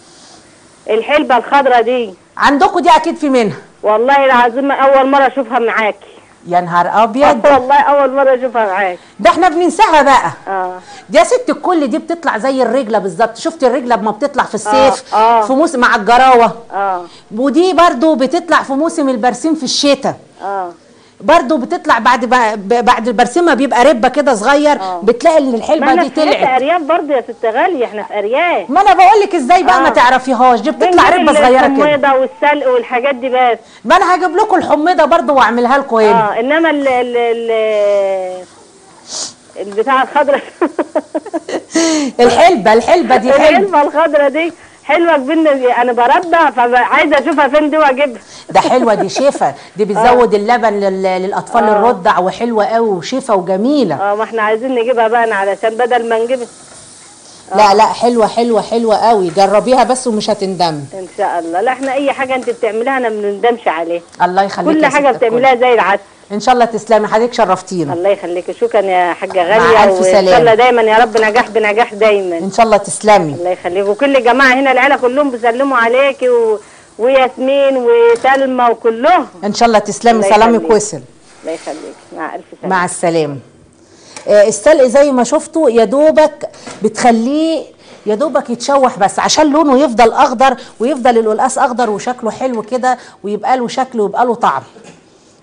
الحلبة الخضراء دي.
عندكم دي أكيد في منها.
والله العظيم أول مرة أشوفها معاكي.
يا نهار أبيض.
والله أول مرة أشوفها معاكي
ده إحنا بننساها بقى. آه. يا ست الكل دي بتطلع زي الرجلة بالظبط. شفت الرجلة لما بتطلع في الصيف؟
آه.
في موسم مع الجراوة.
آه.
ودي برضو بتطلع في موسم البرسيم في الشتاء.
آه.
برضو بتطلع بعد بعد البرسيم ما بيبقى ربه كده صغير
آه.
بتلاقي
إن
الحلبة
إحنا
دي
في حتة
طلعت.
أرياف برضه يا ست غالية إحنا في أرياف.
ما أنا بقول لك إزاي بقى ما
آه.
تعرفيهاش؟ دي بتطلع ربه صغيرة كده.
الحميضة والسلق والحاجات دي بس.
ما أنا هجيب لكم الحميضة برضو وأعملها لكم هنا.
آه إنما ال ال ال البتاع الخضراء
الحلبة الحلبة دي حلبة.
الحلوه الخضراء دي حلوة بالنسبة أنا برضع فعايزه أشوفها فين دي وأجيبها.
ده حلوة دي شفا دي بتزود اللبن لل- للأطفال الرضع وحلوة قوي وشفا وجميلة.
آه ما إحنا عايزين نجيبها بقى أنا علشان بدل ما نجيبها
لا لا حلوة حلوة حلوة قوي جربيها بس ومش هتندمي
إن شاء الله. لا إحنا أي حاجة أنت بتعمليها أنا ما بنندمش عليها.
الله يخليك
كل
حاجة.
بتعمليها زي العسل.
إن شاء الله تسلمي. حضرتك شرفتينا.
الله يخليك. شكرا يا حاجة
مع
غالية
ألف
وإن
سلامة.
شاء الله دايما يا رب نجاح بنجاح دايما.
إن شاء الله تسلمي.
الله يخليك. وكل الجماعة هنا العيلة كلهم بيسلموا عليكي و... وياسمين وسلمى وكلهم.
إن شاء الله تسلمي. سلامك. وصل
الله يخليك. مع ألف سلامة.
مع السلامة. آه، السلق زي ما شفتوا يا دوبك بتخليه يا دوبك يتشوح بس عشان لونه يفضل أخضر ويفضل القلقاس أخضر وشكله حلو كده ويبقى له شكل ويبقى له طعم.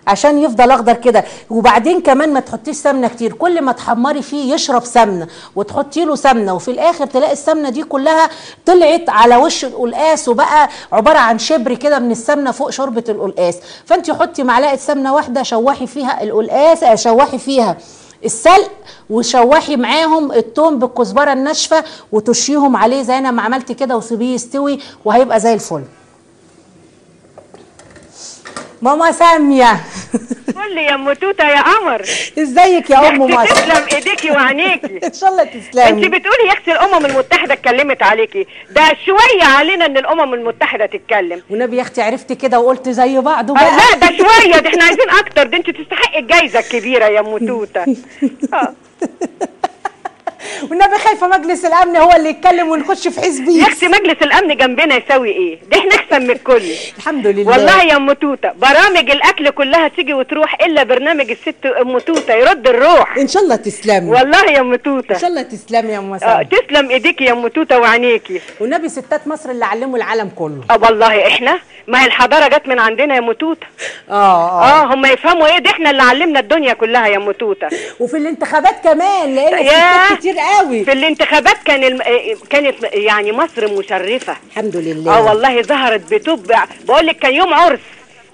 عشان يفضل أخضر كده. وبعدين كمان ما تحطيش سمنة كتير. كل ما تحمري فيه يشرب سمنة وتحطي له سمنة. وفي الآخر تلاقي السمنة دي كلها طلعت على وش القلقاس وبقى عبارة عن شبر كده من السمنة فوق شوربة القلقاس. فأنت حطي معلقة سمنة واحدة شوحي فيها القلقاس آه، شوحي فيها السلق وشوحي معاهم التوم بالكزبرة الناشفة وتشيهم عليه زي أنا ما عملت كده وسيبيه يستوي وهيبقى زي الفل. ماما سامية.
قول لي يا أم توتة يا قمر.
إزيك
يا أم
مصر؟
تسلم إيديكي وعينيكي.
إن شاء الله
انت
تسلمي
بتقولي يا أختي الأمم المتحدة اتكلمت عليكي. ده شوية علينا إن الأمم المتحدة تتكلم.
والنبي يا أختي عرفت كده وقلت زي بعض
آه،
بقى
لا ده شوية. ده إحنا عايزين أكتر. ده انت تستحقي الجايزة الكبيرة يا أم توتة. آه.
والنبي خايفة مجلس الأمن هو اللي يتكلم ونخش في
يا
حزبي.
أختي مجلس الأمن جنبنا يساوي إيه؟ ده إحنا احسن من الكل.
الحمد لله.
والله يا ام توته برامج الأكل كلها تيجي وتروح إلا برنامج الست ام توته يرد الروح.
إن شاء الله تسلمي.
والله يا ام
إن
توته
شاء الله تسلمي يا أم
آه تسلم ايديكي يا ام توته وعينيكي.
والنبي ستات مصر اللي علموا العالم كله.
آه والله إحنا؟ ما هي الحضارة جت من عندنا يا ام توته
آه.
آه هم يفهموا إيه؟ ده إحنا اللي علمنا الدنيا كلها يا ام توته
وفي الانتخابات كمان لأن
ياه.
الستات كتير قوي.
في الانتخابات كان الم... كانت يعني مصر مشرفة.
الحمد لله.
آه والله ظهرت بتوب. بقول لك كان يوم عرس.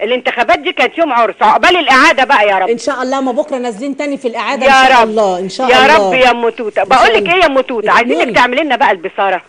الانتخابات دي كانت يوم عرس. عقبال الإعادة بقى يا رب.
إن شاء الله ما بكرة نازلين تاني في الإعادة
يا
ان شاء
رب.
الله إن شاء
يا
الله.
رب يا أم
توتة.
بقول لك. إيه يا أم توتة؟ عايزينك. تعملي لنا بقى البصارة.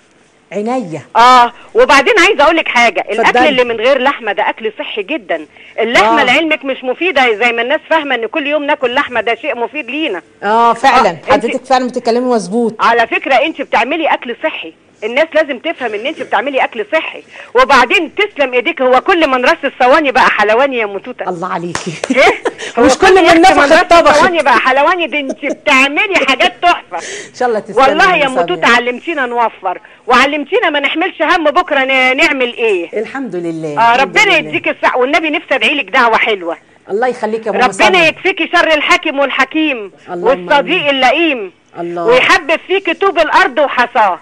عينيا.
آه وبعدين عايزه أقول لك حاجة
الأكل.
اللي من غير لحمة ده أكل صحي جدا. اللحمة
آه.
لعلمك مش مفيدة زي ما الناس فاهمة إن كل يوم ناكل لحمة ده شيء مفيد لينا.
آه فعلا.
آه،
حضرتك فعلا بتتكلمي مظبوط.
على فكرة أنت بتعملي أكل صحي. الناس لازم تفهم ان انت بتعملي اكل صحي وبعدين تسلم ايديك هو كل من رص الصواني بقى حلواني يا متوته
الله عليكي
إيه؟
مش كل من نفخ الطبخ
الصواني بقى حلواني ده انت بتعملي حاجات تحفة.
إن شاء الله تسلمي
والله يا. متوته علمتينا نوفر. وعلمتينا ما نحملش هم بكرة نعمل إيه.
الحمد لله آه
ربنا. يديك الصحة. والنبي نفسي أدعي لك دعوة حلوة.
الله يخليك يا
ربنا. يكفيكي شر الحاكم والحكيم والصديق. اللئيم.
الله.
ويحبب فيكي طوب الأرض وحصاه.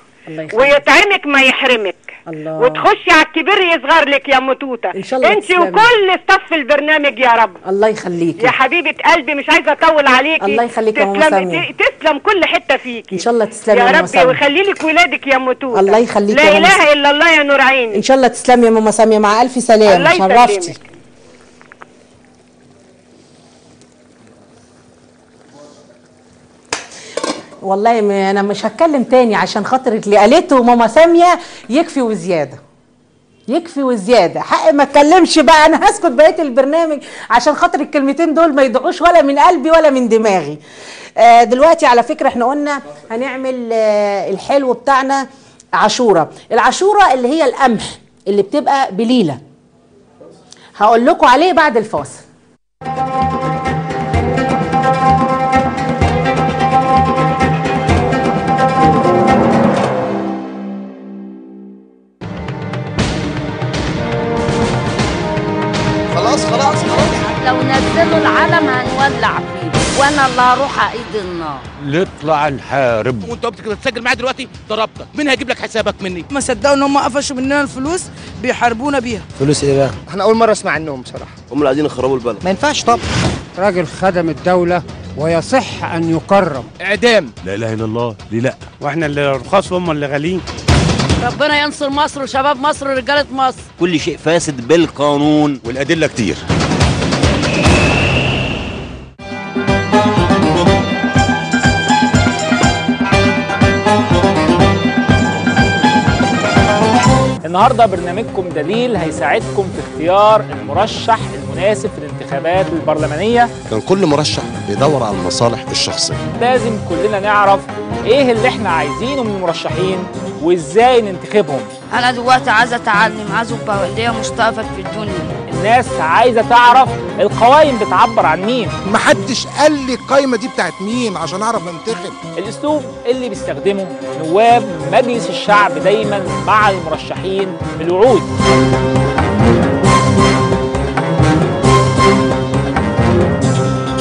ويطعمك ما يحرمك.
الله.
وتخشي على الكبير يصغر لك يا متوتة.
إن شاء الله
انت. وكل صف البرنامج يا رب.
الله يخليك
يا حبيبة قلبي مش عايزة أطول عليكي.
الله يخليك يا ماما
تسلم
سامية.
ت- تسلم كل حتة فيكي.
إن شاء الله تسلمي
يا
ماما
ربي. ويخلي لك ولادك يا متوتة.
الله يخليك يا
لا إله إلا الله يا نور عيني.
إن شاء الله تسلمي يا ماما سامية. مع ألف سلامة.
الله
شرفتي والله أنا مش هتكلم تاني عشان خاطر اللي قالته ماما سامية يكفي وزيادة. يكفي وزيادة. حق ما أتكلمش بقى أنا هسكت بقية البرنامج عشان خاطر الكلمتين دول ما يدعوش ولا من قلبي ولا من دماغي. آه دلوقتي على فكرة إحنا قلنا هنعمل آه الحلو بتاعنا عاشورة. العاشورة اللي هي القمح اللي بتبقى بليلة. هقول لكم عليه بعد الفاصل.
لو نزلوا العلم هنولع فيه. وأنا اللي هروح ايد النار.
نطلع نحارب
وانت بتسجل معايا دلوقتي؟ ضربتك. مين هيجيب لك حسابك مني؟
ما صدقوا ان هم قفشوا مننا الفلوس بيحاربونا بيها.
فلوس إيه بقى؟
إحنا أول مرة اسمع عنهم بصراحة.
هم اللي عايزين يخربوا البلد.
ما ينفعش طبعا
راجل خدم الدولة ويصح أن يكرم.
إعدام.
لا إله إلا الله. ليه لا؟
وإحنا اللي رخاص وهم اللي غاليين.
ربنا ينصر مصر وشباب مصر ورجالة مصر.
كل شيء فاسد بالقانون.
والأدلة كتير.
النهارده برنامجكم دليل هيساعدكم في اختيار المرشح المناسب في الانتخابات البرلمانية.
كان كل مرشح بيدور على المصالح الشخصية.
لازم كلنا نعرف إيه اللي إحنا عايزينه من المرشحين وازاي ننتخبهم.
أنا دلوقتي عايزة أتعلم عايزة أبقى ليا مستقبل في الدنيا.
الناس عايزة تعرف القوائم بتعبر عن مين.
محدش قال لي القايمة دي بتاعت مين عشان أعرف انتخب
الأسلوب اللي بيستخدمه نواب مجلس الشعب دايما مع المرشحين الوعود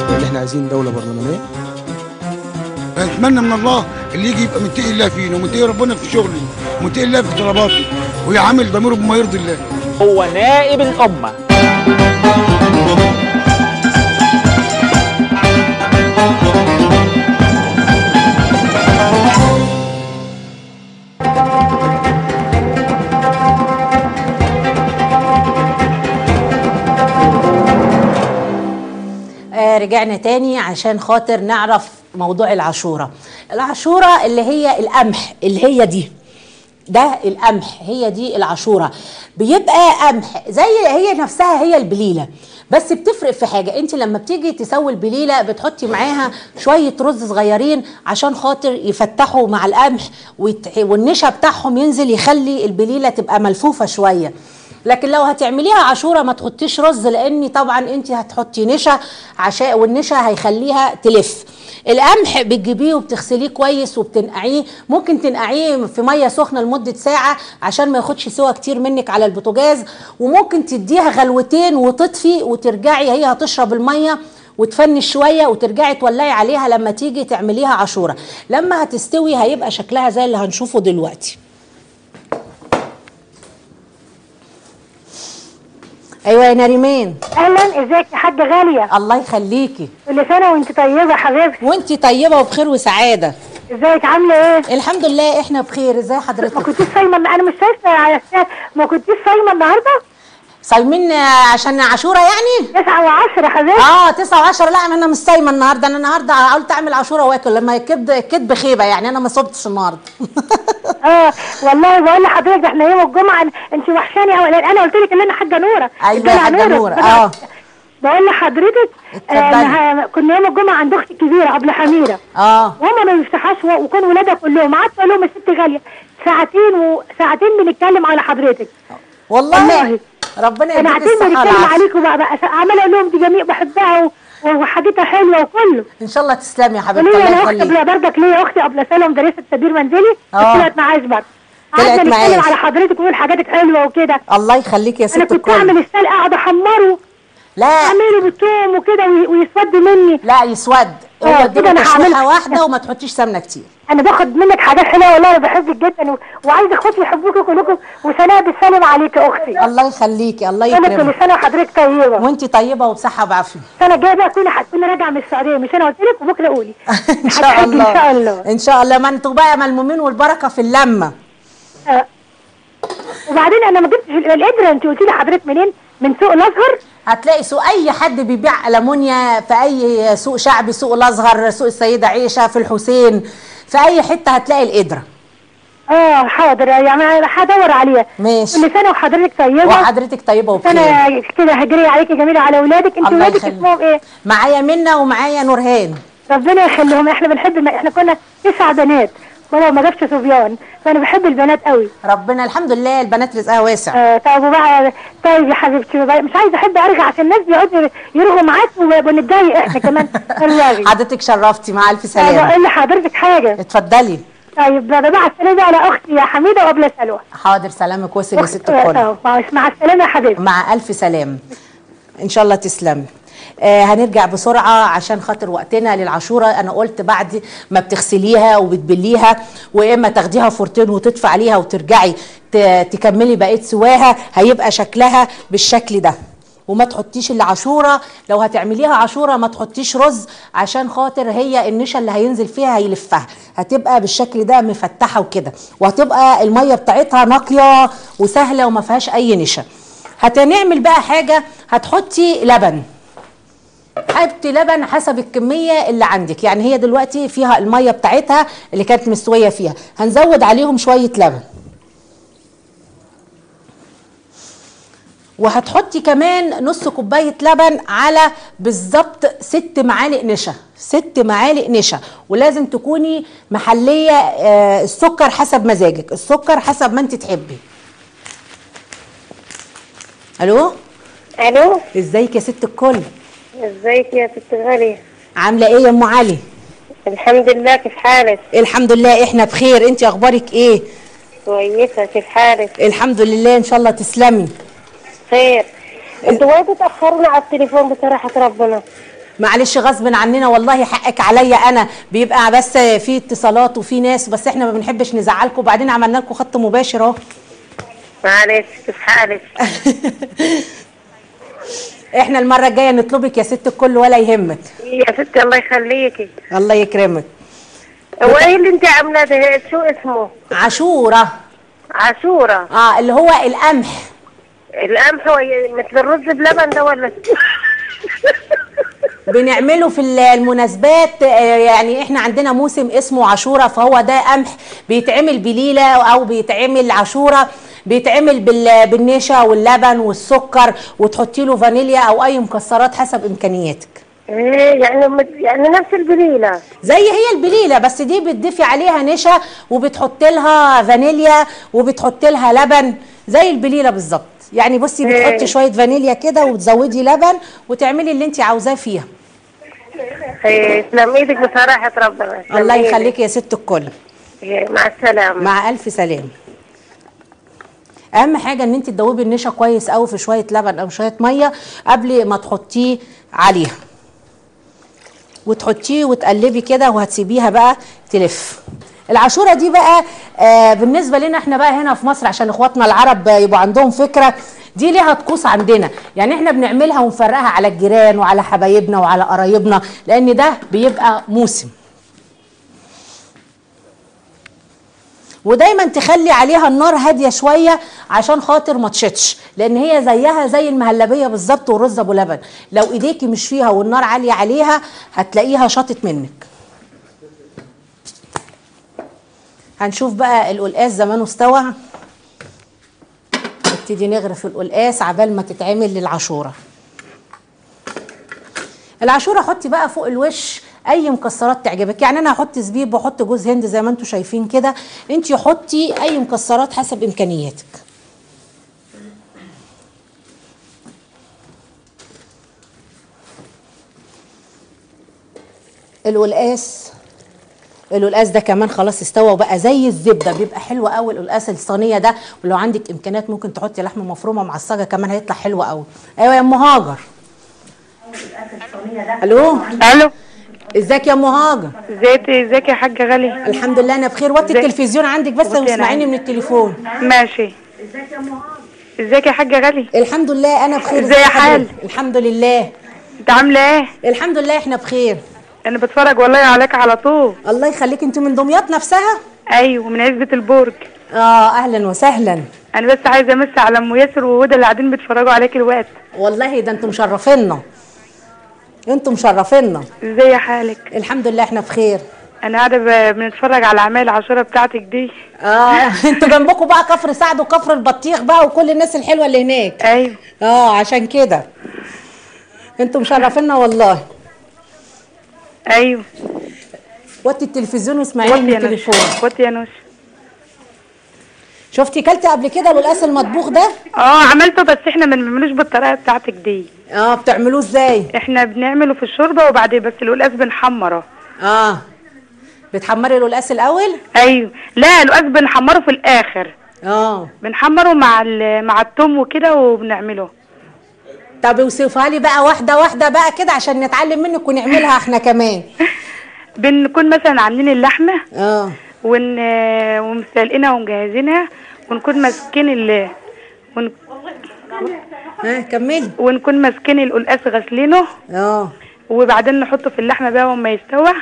اللي إحنا عايزين دولة برلمانية.
أتمنى من الله اللي يجي يبقى متقي الله فينا ومتقي ربنا في شغلي ومتقي الله في طلباتي ويعامل ضميره بما يرضي الله.
هو نائب
الأمة. رجعنا تاني عشان خاطر نعرف موضوع العاشورة. العاشورة اللي هي القمح اللي هي دي. ده القمح هي دي العاشورة. بيبقى قمح زي هي نفسها هي البليلة. بس بتفرق في حاجة انت لما بتيجي تسوي البليلة بتحطي معاها شوية رز صغيرين عشان خاطر يفتحوا مع القمح والنشا بتاعهم ينزل يخلي البليلة تبقى ملفوفة شوية. لكن لو هتعمليها عاشورة ما تحطيش رز لأن طبعا انت هتحطي نشا عشان والنشا هيخليها تلف. القمح بتجيبيه وبتغسليه كويس وبتنقعيه. ممكن تنقعيه في مية سخنة لمدة ساعة عشان ما ياخدش سوا كتير منك على البوتاجاز. وممكن تديها غلوتين وتطفي وترجعي هي هتشرب المية وتفنش شوية وترجعي تولعي عليها لما تيجي تعمليها عاشورة. لما هتستوي هيبقى شكلها زي اللي هنشوفه دلوقتي. أيوه يا نريمان
أهلا إزيك؟ يا حاجة غالية؟
الله يخليكي.
كل سنة وأنت طيبة يا حبيبتي.
وأنت طيبة وبخير وسعادة.
إزيك؟ عاملة إيه؟
الحمد لله إحنا بخير. إزاي حضرتك؟
ما كنتيش صايمة أنا مش شايفة ما كنتيش صايمة النهارده؟
صايمين عشان عاشورة يعني؟
9 و10 يا حبيبتي
آه 9 و10 لا أنا مش صايمه النهارده. أنا النهارده قلت اعمل عاشورة وآكل. لما الكبد الكدب خيبة يعني. أنا ما صبتش النهارده.
آه والله بقول لحضرتك إحنا يوم الجمعة انت وحشاني قوي لأن أنا قلت لك إن أنا حاجة
نورة. أيوه حاجة نورة. آه.
بقول لحضرتك آه كنا يوم الجمعة عند أختي الكبيرة قبل حميرة.
آه.
وهم ما بيفتحوش وكان ولادها كلهم. قعدت أقول لهم يا ست غالية. ساعتين وساعتين بنتكلم على حضرتك.
والله. ربنا يديك الصحة
بنتكلم
والعافية.
عليكم بقى, بقى عماله أقول لهم دي جميل بحبها وحاجتها حلوة وكله.
إن شاء الله تسلمي يا حبيبتي الله
أنا أختي
يخليك
قبل برضك ليا أختي قبل سنه مدرسه تدبير منزلي
آه.
طلعت معاش برضه
طلعت
قعدنا نتكلم. على حضرتك ونقول حاجاتك حلوة وكده.
الله يخليك يا ست
أنا كنت
الكل.
أعمل السلق أقعد أحمره
لا.
أعمله بالثوم وكده وي- ويسود مني.
لا يسود.
كده أنا
تشويحه
هعملها.
واحدة وما تحطيش سمنه كتير.
أنا باخد منك حاجات حلوة والله أنا بحبك جدا و... وعايزه أخواتي يحبوكي كلكم وسناء بتسلم عليك يا أختي.
الله يخليكي الله
أنا كل
يكرمك.
سنه وحضرتك طيبة.
وأنت طيبة وبصحة وبعافيه
السنة الجايه بقى كنا كنا راجعه من السعودية. مش أنا قلت لك وبكرة قولي.
إن شاء الله
إن شاء الله.
إن شاء الله. ما أنتوا بقى ملمومين والبركة في اللمة.
آه. وبعدين أنا ما جبتش ال- القدره أنت قلتي لي حضرتك منين؟ من سوق الأزهر؟
هتلاقي سوق أي حد بيبيع ألمونيا في أي سوق شعبي سوق الأزهر سوق السيدة عيشة في الحسين في أي حتة هتلاقي القدرة.
آه حاضر. يعني هدور عليها.
ماشي.
كل سنة وحضرتك طيبة.
وحضرتك طيبة وبخير.
سنة كده هجريه عليكي جميلة على أولادك. انت
الله
ولادك
يخليك.
اسمهم إيه؟
معايا منى ومعايا نورهان.
ربنا يخليهم. إحنا بنحب إحنا كنا تسع بنات. بابا ما جابش صبيان. فأنا بحب البنات قوي.
ربنا الحمد لله البنات رزقها واسع.
آه طيب وبقى طيب يا حبيبتي بقى مش عايزة أحب أرجع عشان الناس بيقعدوا يرغوا معاك ونتضايق إحنا كمان. الراجل
حضرتك شرفتي مع ألف
طيب
سلامة.
أقول لحضرتك حاجة.
اتفضلي.
طيب بقى بقى السلامه على أختي يا حميدة وقبل سلوى.
حاضر سلامك وصل يا ست
آه،
الكل.
آه، مع مع السلامة يا حبيبتي.
مع ألف سلام. إن شاء الله تسلمي. آه هنرجع بسرعة عشان خاطر وقتنا للعاشورة. أنا قلت بعد ما بتغسليها وبتبليها وإما تاخديها فورتين وتطفي عليها وترجعي تكملي بقية سواها هيبقى شكلها بالشكل ده. وما تحطيش اللي لو هتعمليها عاشورة ما تحطيش رز عشان خاطر هي النشا اللي هينزل فيها هيلفها. هتبقى بالشكل ده مفتحة وكده. وهتبقى المية بتاعتها نقية وسهلة وما فيهاش أي نشا. هتنعمل بقى حاجة هتحطي لبن. حطي لبن حسب الكمية اللي عندك. يعني هي دلوقتي فيها المية بتاعتها اللي كانت مستوية فيها. هنزود عليهم شوية لبن. وهتحطي كمان نص كوباية لبن على بالظبط ست معالق نشا. ست معالق نشا. ولازم تكوني محلية آه، السكر حسب مزاجك. السكر حسب ما انت تحبي. ألو؟
ألو؟
ازيك يا ست الكل؟
ازيك يا ست غالية
عاملة إيه يا أم علي؟
الحمد لله كيف حالك؟
الحمد لله إحنا بخير. انت أخبارك إيه؟
كويسة كيف حالك؟
الحمد لله ان شاء الله تسلمي.
خير. أنتوا وايد تأخرنا على التليفون بصراحة ربنا.
معلش غصب عننا والله حقك عليا أنا. بيبقى بس في اتصالات وفي ناس بس إحنا ما بنحبش نزعلكم وبعدين عملنا لكم خط مباشر اهو.
معلش كيف حالك؟
إحنا المرة الجاية نطلبك يا ست الكل ولا يهمك.
يا ستي الله يخليكي.
الله يكرمك.
هو إيه اللي انت عاملاه ده؟ شو اسمه؟
عاشورة.
عاشورة.
آه اللي هو القمح.
القمح هو مثل الرز بلبن ده ولا؟
بنعمله في المناسبات آه، يعني إحنا عندنا موسم اسمه عاشورة فهو ده قمح بيتعمل بليلة أو بيتعمل عاشورة بيتعمل بال- بالنشا واللبن والسكر وتحطي له فانيليا أو أي مكسرات حسب إمكانياتك.
إيه يعني يعني نفس البليلة.
زي هي البليلة بس دي بتضيفي عليها نشا وبتحط لها فانيليا وبتحط لها لبن زي البليلة بالظبط. يعني بصي
إيه.
بتحطي شوية فانيليا كده وتزودي لبن وتعملي اللي انت عاوزاه فيها.
إيه تسلم إيدك بصراحة ربنا
الله
إيدك.
يخليكي يا ست الكل.
إيه، مع السلامة.
مع ألف سلام. أهم حاجة إن انت تدوبي النشا كويس قوي في شوية لبن أو شوية مية قبل ما تحطيه عليها. وتحطيه وتقلبي كده وهتسيبيها بقى تلف. العاشورة دي بقى آه بالنسبة لنا إحنا بقى هنا في مصر عشان اخواتنا العرب يبقوا عندهم فكرة دي ليها طقوس عندنا. يعني إحنا بنعملها ونفرقها على الجيران وعلى حبايبنا وعلى قرايبنا لأن ده بيبقى موسم. ودايما تخلي عليها النار هادية شوية عشان خاطر ما تشتش لأن هي زيها زي المهلبية بالظبط والرز أبو لبن. لو إيديكي مش فيها والنار عالية عليها هتلاقيها شاطت منك. هنشوف بقى القلقاس زمانه استوى. نبتدي نغرف القلقاس عبال ما تتعمل للعاشورة. العاشورة حطي بقى فوق الوش أي مكسرات تعجبك. يعني أنا هحط زبيب وأحط جوز هند زي ما أنتم شايفين كده. انت حطي أي مكسرات حسب إمكانياتك. القلقاس القلقاس ده كمان خلاص استوى وبقى زي الزبدة بيبقى حلو قوي القلقاس الصينية ده. ولو عندك إمكانيات ممكن تحطي لحمة مفرومة معصجة كمان هيطلع حلو قوي. أيوه يا أم هاجر ألو؟
ألو؟
إزيك يا أم هاجر
ازيك إزيك يا حاجة غالي؟
الحمد لله أنا بخير. وطي
ازيك؟
التلفزيون عندك بس واسمعيني. من التليفون.
ماشي. إزيك يا حاجة غالي؟
الحمد لله أنا بخير.
إزاي حالك
الحمد لله.
أنت عاملة إيه؟
الحمد لله إحنا بخير.
أنا بتفرج والله عليك على طول.
الله يخليك أنتوا من دمياط نفسها؟
أيوه من عزبة البرج.
آه أهلا وسهلا.
أنا بس عايزة أمس على أم ياسر وهدى اللي قاعدين بيتفرجوا عليك الوقت.
والله ده أنتوا مشرفينا أنتوا مشرفينا
إزاي حالك؟
الحمد لله إحنا بخير.
أنا قاعدة بنتفرج على أعمال العشره بتاعتك دي.
آه أنتوا جنبكم بقى كفر سعد وكفر البطيخ بقى وكل الناس الحلوة اللي هناك.
أيوه.
آه عشان كده. أنتوا مشرفينا والله.
أيوه.
وطي التلفزيون
يا نوش.
التليفون.
وطي يا نوش.
شفتي كلتي قبل كده القلقاس المطبوخ ده؟
آه عملته بس إحنا ما بنعملوش بالطريقة بتاعتك دي.
آه بتعملوه إزاي؟
إحنا بنعمله في الشوربة وبعدين بس القلقاس بنحمره.
آه. بتحمري القلقاس الأول؟
أيوه. لا القلقاس بنحمره في الآخر.
آه.
بنحمره مع مع التوم وكده وبنعمله.
طب اوصفها لي بقى واحدة واحدة بقى كده عشان نتعلم منك ونعملها إحنا كمان.
بنكون مثلا عاملين اللحمة
آه.
ون ومسلقينها ومجهزينها ونكون ماسكين ال ون...
ها كملي.
ونكون ماسكين القلقاس غاسلينه.
آه.
وبعدين نحطه في اللحمة بقى وما يستوى.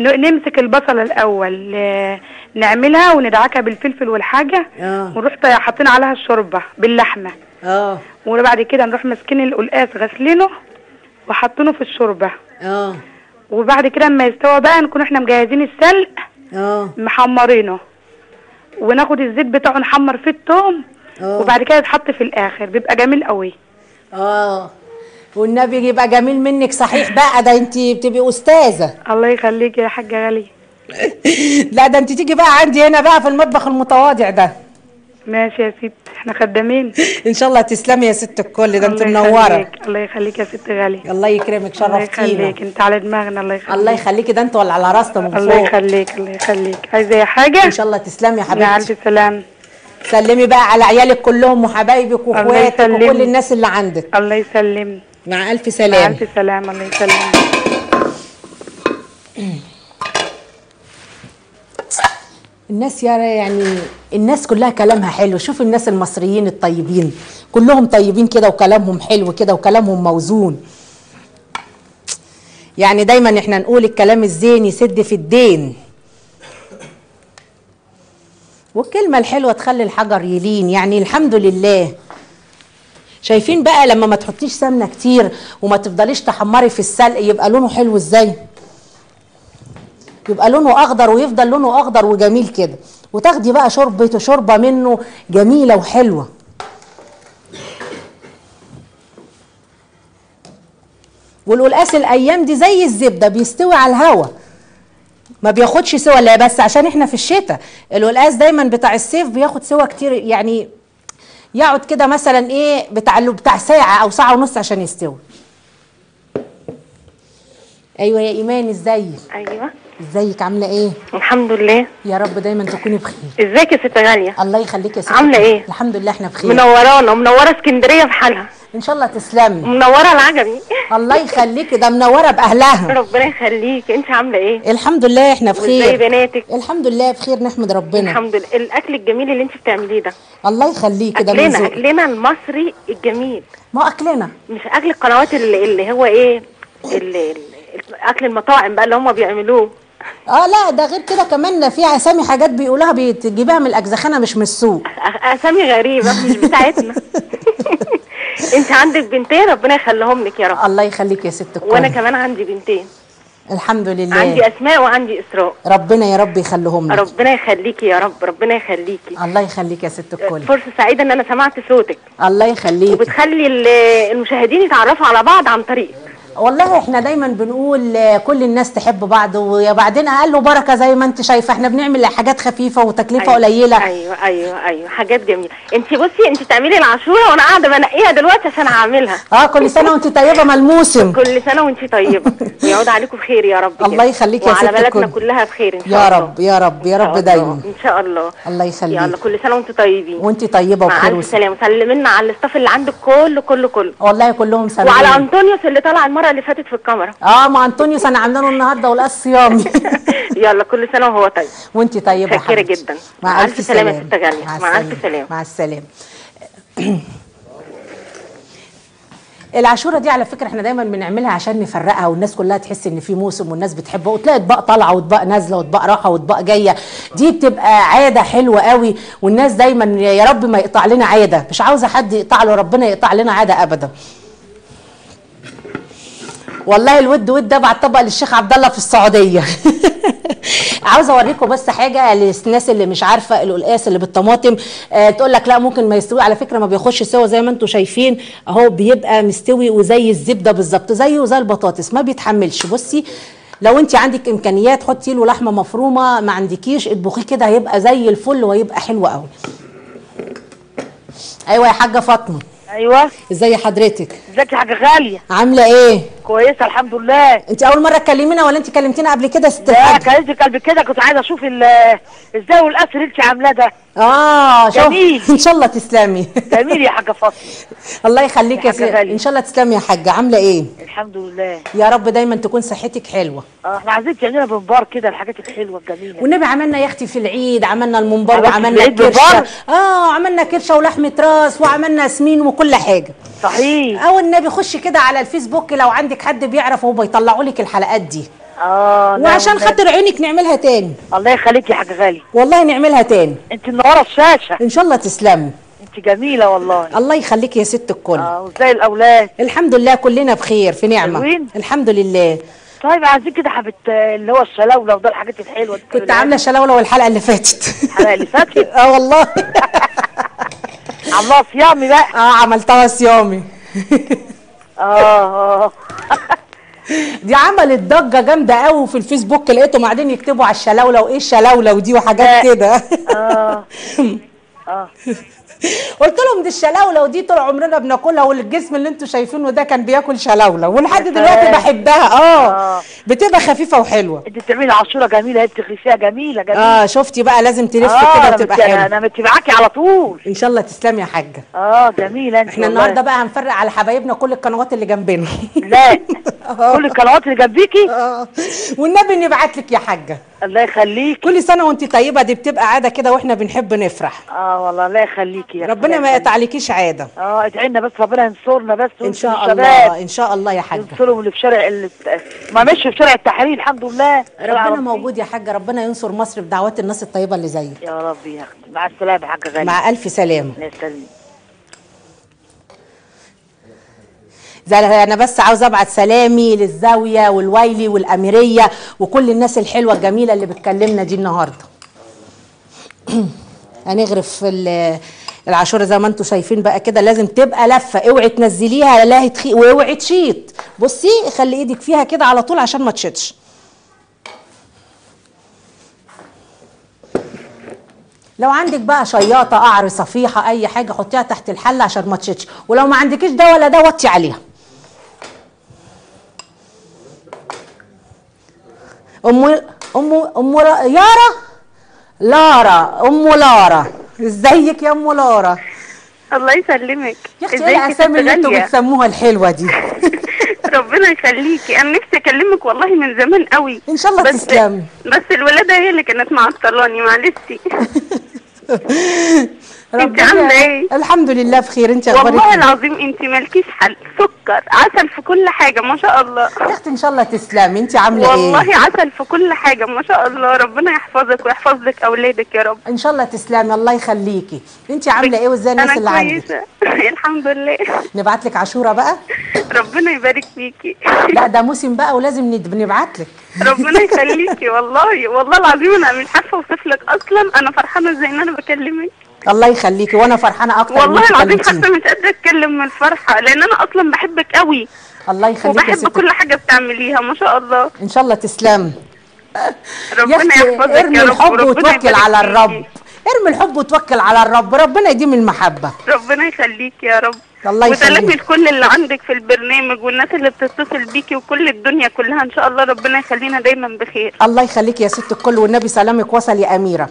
نمسك البصلة الأول آه، نعملها وندعكها بالفلفل والحاجة.
آه.
ونروح حاطين عليها الشوربة باللحمة.
آه.
وبعد كده نروح ماسكين القلقاس غاسلينه وحاطينه في الشوربة.
آه.
وبعد كده اما يستوى بقى نكون إحنا مجهزين السلق
آه.
محمرينه. وناخد الزيت بتاعه نحمر فيه التوم
آه.
وبعد كده يتحط في الآخر. بيبقى جميل قوي.
آه. والنبي يبقى جميل منك. صحيح بقى. ده أنت بتبقي أستاذة.
الله يخليك يا حاجة غالية.
لا ده أنت تيجي بقى عندي هنا بقى في المطبخ المتواضع ده.
ماشي يا ست. إحنا خدامين.
إن شاء الله تسلمي يا ست الكل ده أنت
الله
منورة.
يخليك الله يخليك يا ست غاليه
الله يكرمك
الله
شرفتينا
يخليك. أنت على دماغنا الله يخليك.
الله يخليكي ده أنت ولا على راسنا من
الله
فوق.
يخليك الله يخليك. عايزة أي حاجة؟
إن شاء الله تسلمي يا
مع
حبيبتي
ألف سلام.
سلمي بقى على عيالك كلهم وحبايبك
الله
وإخواتك
يسلمك.
وكل الناس اللي عندك.
الله يسلم.
مع ألف
مع
سلام.
ألف سلام. الله يسلم.
الناس يا يعني الناس كلها كلامها حلو. شوف الناس المصريين الطيبين. كلهم طيبين كده وكلامهم حلو كده وكلامهم موزون. يعني دايما إحنا نقول الكلام الزين يسد في الدين. والكلمة الحلوة تخلي الحجر يلين. يعني الحمد لله. شايفين بقى لما ما تحطيش سمنة كتير وما تفضليش تحمري في السلق يبقى لونه حلو إزاي؟ يبقى لونه أخضر ويفضل لونه أخضر وجميل كده. وتاخدي بقى شوربه شوربة منه جميلة وحلوة. والقلقاس الأيام دي زي الزبدة بيستوي على الهوا. ما بياخدش سوا لا بس عشان إحنا في الشتاء. القلقاس دايما بتاع الصيف بياخد سوا كتير يعني يقعد كده مثلا إيه بتاع بتاع ساعة أو ساعة ونص عشان يستوي. أيوه يا إيمان إزيك؟
أيوه.
إزيك؟ عاملة إيه؟
الحمد لله.
يا رب دايما تكوني بخير.
إزيك يا ست غالية؟
الله يخليك يا ست
عاملة إيه؟
الحمد لله إحنا بخير.
منورانا ومنوره اسكندرية بحالها
إن شاء الله تسلمي
منورة العجمي.
الله يخليكي ده منورة بأهلها.
ربنا يخليك. أنت عاملة إيه؟
الحمد لله إحنا بخير.
وإزاي بناتك؟
الحمد لله بخير نحمد ربنا.
الحمد لله. الأكل الجميل اللي أنت بتعمليه ده.
الله يخليكي ده أكلنا.
أكلنا المصري الجميل.
ما أكلنا.
مش أكل القنوات اللي, اللي هو إيه؟ اللي أكل المطاعم بقى اللي هم بيعملوه.
آه لا ده غير كده كمان في أسامي حاجات بيقولوها بتجيبها من الأجزخانة مش من السوق.
أسامي غريبة مش بتاعتنا. أنت عندك بنتين ربنا يخليهم لك يا رب.
الله يخليك يا ست الكل
وأنا كمان عندي بنتين.
الحمد لله.
عندي أسماء وعندي إسراء.
ربنا يا رب يخليهم لك.
ربنا يخليكي يا رب ربنا يخليكي.
الله يخليك يا ست الكل
فرصة سعيدة إن أنا سمعت صوتك.
الله يخليك.
وبتخلي ال- المشاهدين يتعرفوا على بعض عن طريقك
والله إحنا دايما بنقول كل الناس تحب بعض وبعدين أقل بركه زي ما أنت شايفة. إحنا بنعمل حاجات خفيفة وتكلفة
أيوة
قليلة.
أيوه أيوه أيوه حاجات جميلة. أنت بصي أنت تعملي العاشورة وأنا قاعدة بنقيها دلوقتي عشان أعملها.
آه كل سنة وأنت طيبة ما الموسم.
كل سنة وأنت طيبة. ويعود عليكم بخير يا رب.
الله. يخليك يا
وعلى
ست
بلدنا
الكل.
كلها بخير إن شاء
يا
الله.
رب يا رب يا رب دايما.
إن شاء الله.
الله يخليك.
يلا كل سنة وأنتم طيبين.
وانت طيبة
مع
وبخير
ألف
وس-
سلامة. سلمنا على الاستاف اللي عندك كله كله كله
والله كلهم سلام
وعلى أنطونيوس اللي طلع المرة اللي فاتت في الكاميرا.
آه ما انطونيوس أنا عامله النهارده والقاس صيامي
يلا كل سنة وهو طيب.
وأنت طيبة يا شاكرة.
جدا.
مع ألف
سلامة يا ست غاليه
مع
مع
ألف.
سلامه
مع السلامة. العاشورة دي على فكرة إحنا دايما بنعملها عشان نفرقها والناس كلها تحس إن في موسم والناس بتحبها وتلاقي أطباق طالعة وأطباق نازلة وأطباق رايحه وأطباق جاية. دي بتبقى عادة حلوة قوي والناس دايما يا رب ما يقطع لنا عادة. مش عاوزة حد يقطع له ربنا يقطع لنا عادة ابدا. والله الود ود ده بعد طبق للشيخ عبد الله في السعودية. عاوزه اوريكم بس حاجة للناس اللي مش عارفة القلقاس اللي بالطماطم. آه تقول لك لا ممكن ما يستوي. على فكرة ما بياخدش سوا زي ما أنتم شايفين. اهو بيبقى مستوي وزي الزبدة بالظبط زيه زي البطاطس ما بيتحملش. بصي لو انت عندك إمكانيات حطي له لحمة مفرومة ما عندكيش اطبخيه كده هيبقى زي الفل وهيبقى حلو قوي. أيوه يا حاجة فاطمة.
أيوه.
ازي حضرتك؟
ازيك يا حاجة غالية؟
عاملة إيه؟
كويسة الحمد لله.
انت أول مرة تكلمينا ولا انت كلمتينا قبل كده؟ ست
لا كلمتك قبل كده كنت عايزة أشوف ال- إزاي والقصر اللي انت عاملاه ده.
آه
جميل.
إن شاء الله تسلمي.
جميل يا حاجة فاطمة.
الله يخليك يا
يا حاجة
سي
غالية.
إن شاء الله تسلمي يا حاجة. عاملة إيه؟
الحمد لله.
يا رب دايما تكون صحتك حلوة.
آه إحنا عايزين تعملنا بمبار كده الحاجات الحلوة الجميلة
والنبي عملنا يا أختي في العيد عملنا الممبار
في
وعملنا كرشه؟ آه عملنا كرشه ولحمة راس وعملنا سمين وكل حاجة.
صحيح.
أو النبي خش كده على الفيسبوك لو عندك حد بيعرف هو بيطلعوا لك الحلقات دي؟
آه لا
وعشان
والله.
خاطر عينك نعملها تاني.
الله يخليك يا حاجة غاليه
والله نعملها تاني.
انت منوره الشاشة.
إن شاء الله تسلمي
انت جميلة والله.
الله يخليك يا ست الكل.
آه وازاي الأولاد.
الحمد لله كلنا بخير في نعمة.
حلوين؟
الحمد لله.
طيب عايزين كده حبة اللي هو الشلاوله وده الحاجات الحلوة دي.
كنت عاملة شلاوله والحلقة اللي فاتت.
الحلقة اللي فاتت؟
آه والله.
عاملاها صيامي بقى.
آه عملتها صيامي.
آه آه.
دي عملت ضجة جامدة قوي في الفيسبوك لقيتهم قاعدين يكتبوا على الشلاولة وإيه الشلاولة ودي وحاجات كده.
آه. آه
قلت لهم دي الشلاوله ودي طول عمرنا بناكلها والجسم اللي أنتوا شايفينه ده كان بياكل شلاوله ولحد دلوقتي. بحبها. آه
آه.
بتبقى خفيفة وحلوة.
انت بتعملي عصوره جميلة هي بتغرسيها جميلة جميلة.
آه شفتي بقى لازم تلف
آه،
كده وتبقى حلوة.
أنا متابعاكي على طول.
إن شاء الله تسلمي يا حاجة.
آه جميلة انت إحنا.
النهارده بقى هنفرق على حبايبنا كل القنوات اللي جنبنا.
لا كل القنوات اللي جنبيكي.
آه. والنبي نبعت لك يا حاجة.
الله يخليك
كل سنة وأنت طيبة دي بتبقى عادة كده وإحنا بنحب نفرح.
آه والله الله يخليكي يا
ربنا ما يقطعلكيش عادة.
آه ادعي لنا بس ربنا ينصرنا بس
إن شاء الله. إن شاء الله يا حاجة.
ينصرهم اللي في شارع اللي ما مشوا في شارع التحرير الحمد لله.
ربنا موجود يا حاجة ربنا ينصر مصر بدعوات الناس الطيبة اللي زيك
يا رب يا أختي مع السلامة يا حاجة غالية.
مع ألف سلامة.
الله يسلمك.
زي أنا بس عاوزه أبعت سلامي للزاوية والويلي والأميرية وكل الناس الحلوة الجميلة اللي بتكلمنا دي النهارده. هنغرف ال- العاشورة زي ما أنتم شايفين بقى كده. لازم تبقى لفة. اوعي تنزليها لا هتخي واوعي تشيط. بصي خلي إيدك فيها كده على طول عشان ما تشيطش. لو عندك بقى شياطة قعر صفيحة أي حاجة حطيها تحت الحلة عشان ما تشيطش. ولو ما عندكيش ده ولا ده وطي عليها. ام ام ام را- يارا! لارا أم لارا. إزيك يا أم لارا؟
الله يسلمك.
يا أختي إيه الأسامي اللي أنتوا بتسموها الحلوة دي؟
ربنا يخليكي أنا نفسي أكلمك والله من زمان قوي.
إن شاء الله
بس
تسلمي
بس الولادة هي اللي كانت معطلاني معلش. انت عاملة إيه؟
الحمد لله بخير. انت أخبارك
والله
إيه؟
العظيم انت مالكيش حل. سكر عسل في كل حاجة ما شاء الله.
يا أختي ان شاء الله تسلمي. انت عاملة
والله
إيه
عسل في كل حاجة ما شاء الله. ربنا يحفظك ويحفظ لك أولادك يا رب.
ان شاء الله تسلمي. الله يخليكي. انت عاملة إيه وازاي الناس اللي عندك؟
الحمد لله.
نبعت لك عاشورة بقى؟
ربنا يبارك فيكي.
لا ده موسم بقى ولازم نبعت لك.
ربنا يخليكي والله. والله العظيم أنا مش عارفه اوصف لك أصلا. أنا فرحانة إزاي إن أنا بكلمك؟
الله يخليكي وأنا فرحانة أكتر
والله العظيم. حتى مش قادرة أتكلم من الفرحة لأن أنا أصلا بحبك قوي.
الله يخليكي
وبحب كل حاجة بتعمليها ما شاء الله.
إن شاء الله تسلمي.
ربنا يحفظك
ارمي الحب وتوكل على. الرب. ارمي الحب وتوكل على الرب. ربنا يديم المحبة.
ربنا يخليك يا رب.
الله يخليك.
لكل اللي عندك في البرنامج والناس اللي بتتصل بيكي وكل الدنيا كلها إن شاء الله ربنا يخلينا دايما بخير.
الله يخليك يا ست الكل والنبي سلامك وصل يا أميرة.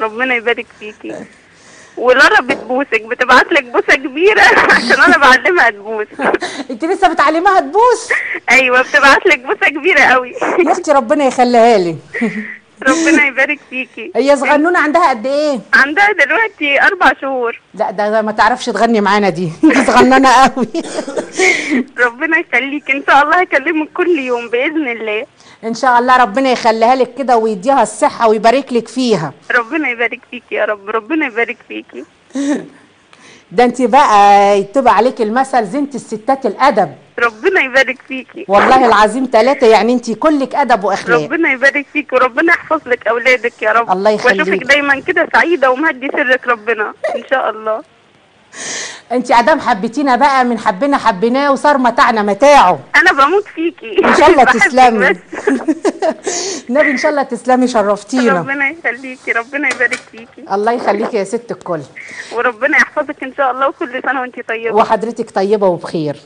ربنا يبارك فيكي. ولارا بتبوسك بتبعت لك بوسة كبيرة عشان أنا بعلمها تبوس.
أنت لسه بتعلميها تبوس؟
أيوه بتبعت لك بوسة كبيرة قوي
يا أختي ربنا يخليها لي.
ربنا يبارك فيكي.
هي صغنونة عندها قد إيه؟
عندها دلوقتي أربع شهور.
لا ده, ده ما تعرفش تغني معانا دي. دي صغننه قوي
ربنا يخليك. إن شاء الله هكلمك كل يوم بإذن الله.
إن شاء الله ربنا يخليها لك كده ويديها الصحة ويبارك لك فيها.
ربنا يبارك فيكي يا رب ربنا يبارك فيكي.
ده انت بقى يتبع عليك المثل زنت الستات الأدب.
ربنا يبارك فيكي.
والله العظيم ثلاثة يعني انت كلك أدب وأخلاق.
ربنا يبارك فيك وربنا يحفظ لك أولادك يا رب.
الله يخليك.
وأشوفك دايما كده سعيدة ومهدي سرك ربنا. إن شاء الله.
انت ادام حبيتينا بقى من حبنا حبيناه وصار متاعنا متاعه.
أنا بموت فيكي.
إن شاء الله تسلمي. النبي إن شاء الله تسلمي شرفتينا.
ربنا يخليكي ربنا يبارك فيكي.
الله يخليكي يا ست الكل.
وربنا يحفظك إن شاء الله وكل سنة وانت طيبة.
وحضرتك طيبة وبخير.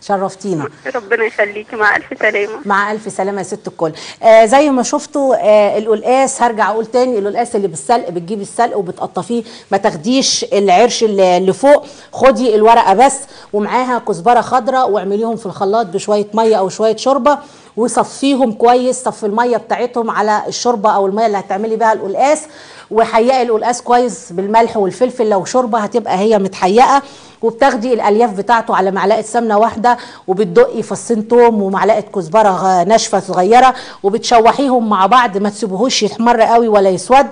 شرفتينا.
ربنا يخليكي. مع ألف سلامة.
مع ألف سلامة يا ست الكل. آه زي ما شفتوا آه القلقاس هرجع أقول تاني القلقاس اللي بالسلق بتجيبي السلق وبتقطفيه. ما تاخديش العرش اللي فوق خدي الورقة بس ومعاها كزبرة خضراء واعمليهم في الخلاط بشوية مية أو شوية شوربة وصفيهم كويس صفي المية بتاعتهم على الشوربة أو المية اللي هتعملي بيها القلقاس وحيقي القلقاس كويس بالملح والفلفل. لو شوربة هتبقى هي متحيقة. وبتاخدي الألياف بتاعته على معلقة سمنة واحدة وبتدقي فصين توم ومعلقة كزبرة ناشفة صغيرة وبتشوحيهم مع بعض ما تسيبوهوش يحمر قوي ولا يسود.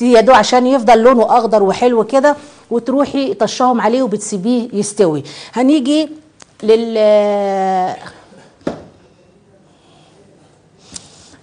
يدو عشان يفضل لونه أخضر وحلو كده وتروحي طشاهم عليه وبتسيبيه يستوي. هنيجي لل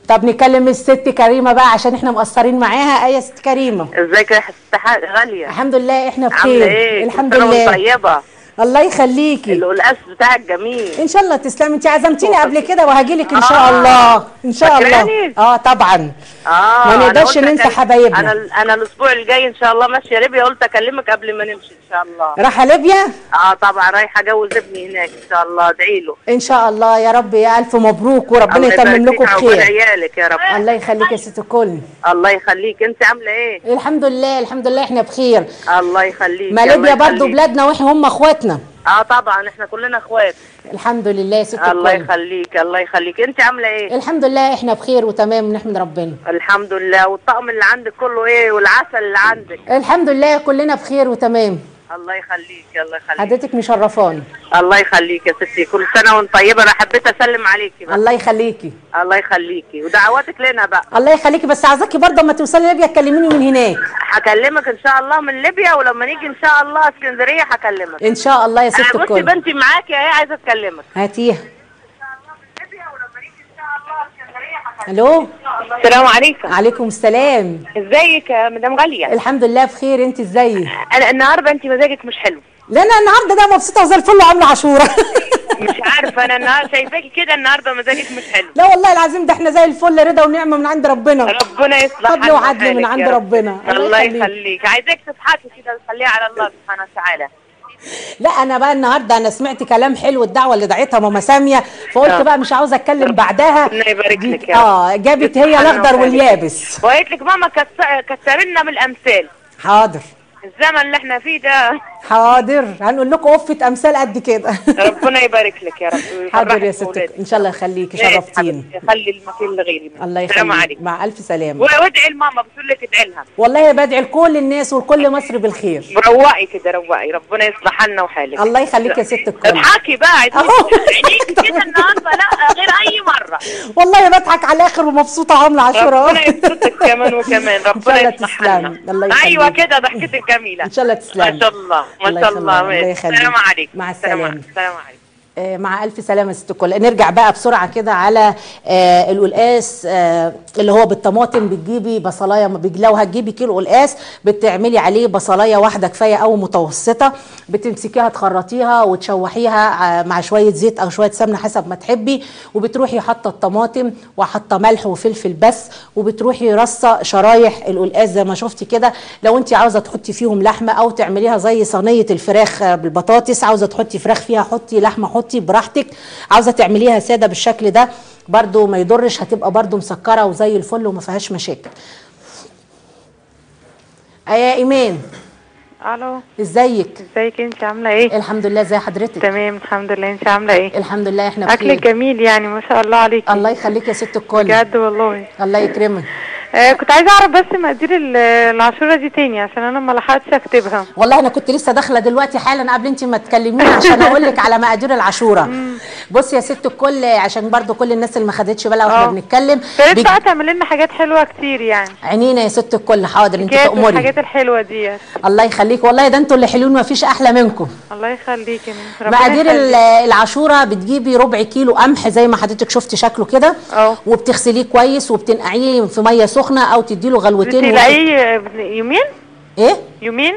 طب نكلم الست كريمة بقى عشان إحنا مقصرين معاها. إيه يا ست كريمة؟
إزيك يا ست؟ غالية.
الحمد لله إحنا
عاملة
بخير.
إيه؟
الحمد لله.
طيبة.
الله يخليكي.
القلقاس بتاعك جميل.
إن شاء الله تسلمي. انت عزمتيني قبل كده وهجيلك إن شاء
آه.
الله. إن شاء الله؟ آه طبعا.
آه
ما نقدرش ننسى حبايبنا.
أنا أنا الأسبوع الجاي إن شاء الله ماشية ليبيا قلت أكلمك قبل ما نمشي إن شاء الله.
رايحه ليبيا؟
آه طبعا. رايحة أجوز ابني هناك إن شاء الله. ادعي له.
إن شاء الله. يا رب يا ألف مبروك وربنا يتمم لكم بخير.
عيالك يا رب.
الله يخليك يا ست الكل
الله يخليك. أنت عاملة إيه؟
الحمد لله الحمد لله إحنا بخير.
الله يخليك.
ما ليبيا برضو
يخليك.
بلادنا وإحنا هم أخواتنا.
آه طبعا إحنا كلنا إخوات.
الحمد لله يا ست
الله يخليك الله يخليك. أنت عاملة إيه؟
الحمد لله إحنا بخير وتمام نحمد ربنا.
الحمد لله. والطقم اللي عندك كله إيه؟ والعسل اللي عندك.
الحمد لله كلنا بخير وتمام.
الله يخليك الله يخليك.
حضرتك مشرفاني
الله يخليك يا ستي. كل سنة وأنت طيبة. أنا حبيت أسلم عليكي بس
الله يخليكي.
الله يخليكي. ودعواتك لنا بقى.
الله يخليكي. بس عايزاكي برضه أما توصلي ليبيا تكلميني من هناك.
هكلمك إن شاء الله من ليبيا. ولما نيجي إن شاء الله إسكندرية هكلمك.
إن شاء الله يا ست
أنا بصي
الكل.
بنتي معاكي اهي عايزة أتكلمك.
هاتيها. ألو؟
السلام عليكم.
عليكم السلام.
ازيك يا مدام غالية؟
الحمد لله بخير انت إزاي
أنا النهارده انت مزاجك مش حلو.
لا أنا النهارده ده مبسوطة وزي الفل وعاملة عاشورة.
مش عارفة أنا النهارده شايفاكي كده النهارده مزاجك مش حلو.
لا والله العظيم ده إحنا زي الفل رضا ونعمة من عند ربنا.
ربنا يصلح
فضل وعدل من عند. ربنا.
الله يخليك. عايزاك تضحكي كده وتخليها على الله سبحانه وتعالى.
لا أنا بقى النهارده أنا سمعت كلام حلو الدعوة اللي دعيتها ماما سامية فقلت
آه.
بقى مش عاوزه أتكلم بعدها.
ربنا يبارك لك يا
آه جابت هي
الأخضر.
واليابس.
وقالت لك ماما كس- كسر لنا من الأمثال.
حاضر.
الزمن اللي إحنا فيه ده.
حاضر. هنقول لكم وفه أمثال قد كده.
ربنا يبارك لك يا رب.
حاضر يا ستك. إن شاء الله يخليكي
حبيبتي، خلي المكان لغيري
الله يخليك. مع ألف سلامة.
وادعي لماما بتقول لك ادعي لها.
والله بدعي لكل الناس ولكل مصر بالخير.
روقي كده روقي. ربنا يصلح حالنا وحالك.
الله يخليك يا ست الكل
اضحكي بقى. عينيك كده النهارده. لا غير أي مرة.
والله بضحك على الآخر ومبسوطة عامله عاشوره
ربنا يسترك كمان وكمان. ربنا يصلح. أيوه كده ضحكتك جميلة.
إن شاء الله تسلمي
ما شاء الله. ما
الله
شاء. الله
الله. يخليك.
السلام عليكم
مع
السلام
السلامة
السلام عليكم
مع ألف سلامة ست الكل. نرجع بقى بسرعة كده على آه القلقاس آه اللي هو بالطماطم بتجيبي بصلاية لو هتجيبي كيلو قلقاس بتعملي عليه بصلاية واحدة كفاية أو متوسطة بتمسكيها تخرطيها وتشوحيها آه، مع شوية زيت أو شوية سمنة حسب ما تحبي وبتروحي حاطة الطماطم وحاطة ملح وفلفل بس وبتروحي رصة شرايح القلقاس زي ما شفتي كده. لو انت عاوزة تحطي فيهم لحمة أو تعمليها زي صينية الفراخ آه، بالبطاطس عاوزة تحطي فراخ فيها حطي لحمة حطي براحتك. عاوزة تعمليها سادة بالشكل ده برضو ما يضرش هتبقى برضو مسكرة وزي الفل وما فيهاش مشاكل. آه يا إيمان.
ألو.
إزيك؟
إزيك انت عاملة إيه؟
الحمد لله زي حضرتك.
تمام الحمد لله. انت عاملة إيه؟
الحمد لله إحنا بخير.
اكلك جميل يعني ما شاء الله عليكي.
الله يخليك يا ست الكل.
بجد والله.
الله يكرمك.
آه كنت عايزة أعرف بس مقادير ال- العاشورة دي تاني عشان أنا ما لحقتش أكتبها.
والله أنا كنت لسه داخلة دلوقتي حالا قبل انت ما تكلميني عشان أقول لك على مقادير العاشورة. بصي يا ست الكل عشان برضو كل الناس اللي ما خدتش بالها وإحنا
آه.
بنتكلم بيج-
بقى تعمل لنا حاجات حلوة كتير يعني.
عينينا يا ست الكل حاضر انت
كيك
تأمري.
والحاجات الحلوة ديت
الله يخليك. والله ده أنتوا اللي حلوين ما فيش أحلى منكم.
الله يخليكي
مقادير. العاشورة بتجيبي ربع كيلو قمح زي ما حضرتك شفتي شكله كده وبتغسليه كويس وبتنقعيه في مية سخنة أو تديله غلوتين
بتنقعيه يومين؟
إيه؟
يومين؟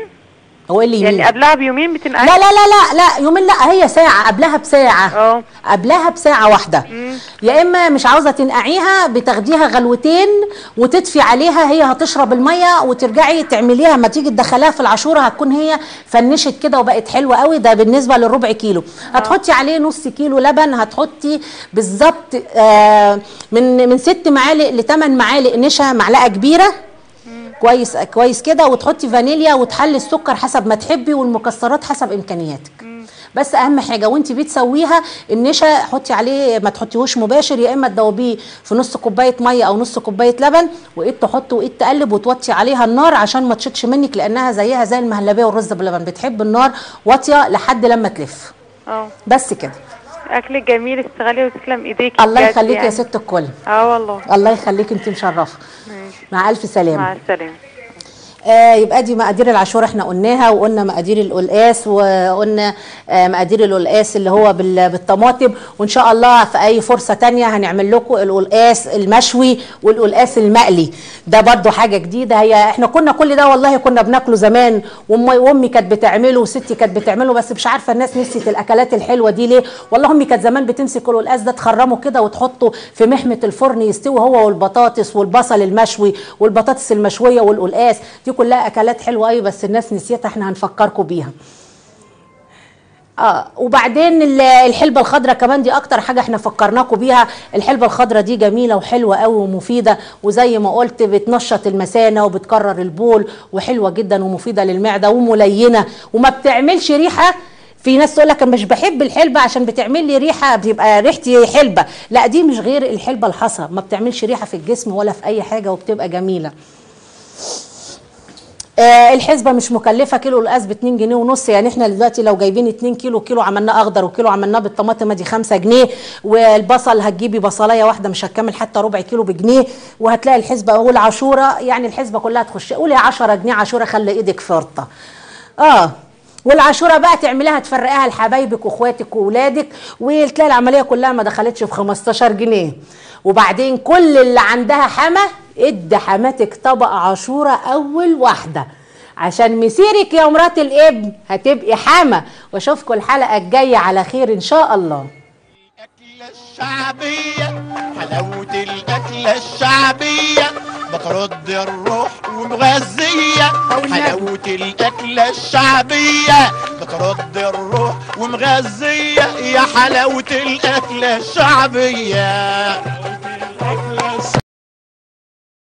هو اللي يمين.
يعني قبلها بيومين بتنقعي
لا لا لا لا لا يومين لا هي ساعة قبلها بساعة. قبلها بساعة واحدة. يا إما مش عاوزة تنقعيها بتاخديها غلوتين وتطفي عليها هي هتشرب المية وترجعي تعمليها. ما تيجي تدخليها في العاشورة هتكون هي فنشت كده وبقت حلوة قوي. ده بالنسبة للربع كيلو. هتحطي عليه نص كيلو لبن هتحطي بالظبط آه من من ست معالق لثمان معالق نشا معلقة كبيرة. كويس كويس كده وتحطي فانيليا وتحلي السكر حسب ما تحبي والمكسرات حسب إمكانياتك. بس أهم حاجة وانت بتسويها النشا حطي عليه ما تحطيهوش مباشر يا إما تدوبيه في نص كوباية مية أو نص كوباية لبن وإيد تحط وإيد تقلب وتوطي عليها النار عشان ما تشطش منك لأنها زيها زي المهلبية والرز باللبن بتحب النار واطية لحد لما تلف.
آه
بس كده.
اكلك جميل اشتغلي وتسلم إيديكي
الله يخليك يا
يعني.
ست الكل.
أه والله.
الله يخليك انت مشرفة. مع ألف سلامة.
مع السلامة.
آه يبقى دي مقادير العاشور إحنا قلناها وقلنا مقادير القلقاس وقلنا آه مقادير القلقاس اللي هو بال- بالطماطم. وإن شاء الله في أي فرصة تانية هنعمل لكم القلقاس المشوي والقلقاس المقلي. ده برضو حاجة جديدة. هي إحنا كنا كل ده والله كنا بناكله زمان وامي وأمي كانت بتعمله وستي كانت بتعمله بس مش عارفة الناس نسيت الأكلات الحلوة دي ليه. والله أمي كانت زمان بتمسك القلقاس ده تخرمه كده وتحطه في محمة الفرن يستوي هو والبطاطس والبصل المشوي والبطاطس المشوية والقلقاس. دي كلها أكلات حلوة قوي بس الناس نسيتها إحنا هنفكركم بيها. آه وبعدين ال- الحلبة الخضراء كمان دي أكتر حاجة إحنا فكرناكم بيها. الحلبة الخضراء دي جميلة وحلوة قوي ومفيدة وزي ما قلت بتنشط المثانه وبتكرر البول وحلوة جدا ومفيدة للمعدة وملينة. وما بتعملش ريحة في ناس تقول لك أنا مش بحب الحلبة عشان بتعمل لي ريحة بيبقى ريحتي حلبة. لا دي مش غير الحلبة الحصى ما بتعملش ريحة في الجسم ولا في أي حاجة وبتبقى جميلة. آه الحسبه مش مكلفة كيلو القاس ب 2 جنيه ونص. يعني إحنا دلوقتي لو جايبين 2 كيلو كيلو عملناه أخضر وكيلو عملناه بالطماطم دي 5 جنيه. والبصل هتجيبي بصلاية واحدة مش هتكمل حتى ربع كيلو بجنيه. وهتلاقي الحسبه والعاشورة يعني الحسبه كلها تخش. قولي 10 جنيه عاشورة خلي إيدك فرطه آه. والعاشورة بقى تعمليها تفرقيها لحبايبك وإخواتك واولادك وتلاقي العملية كلها ما دخلتش في 15 جنيه. وبعدين كل اللي عندها حما ادي حماتك طبق عاشورة أول واحدة. عشان مسيرك يا مرات الابن هتبقي حما وأشوفكم الحلقة الجاية على خير إن شاء الله.
الشعبية حلاوة الأكلة الشعبية بترد الروح ومغذية. حلاوة الأكلة الشعبية بترد الروح ومغذية. يا حلاوة الأكلة الشعبية.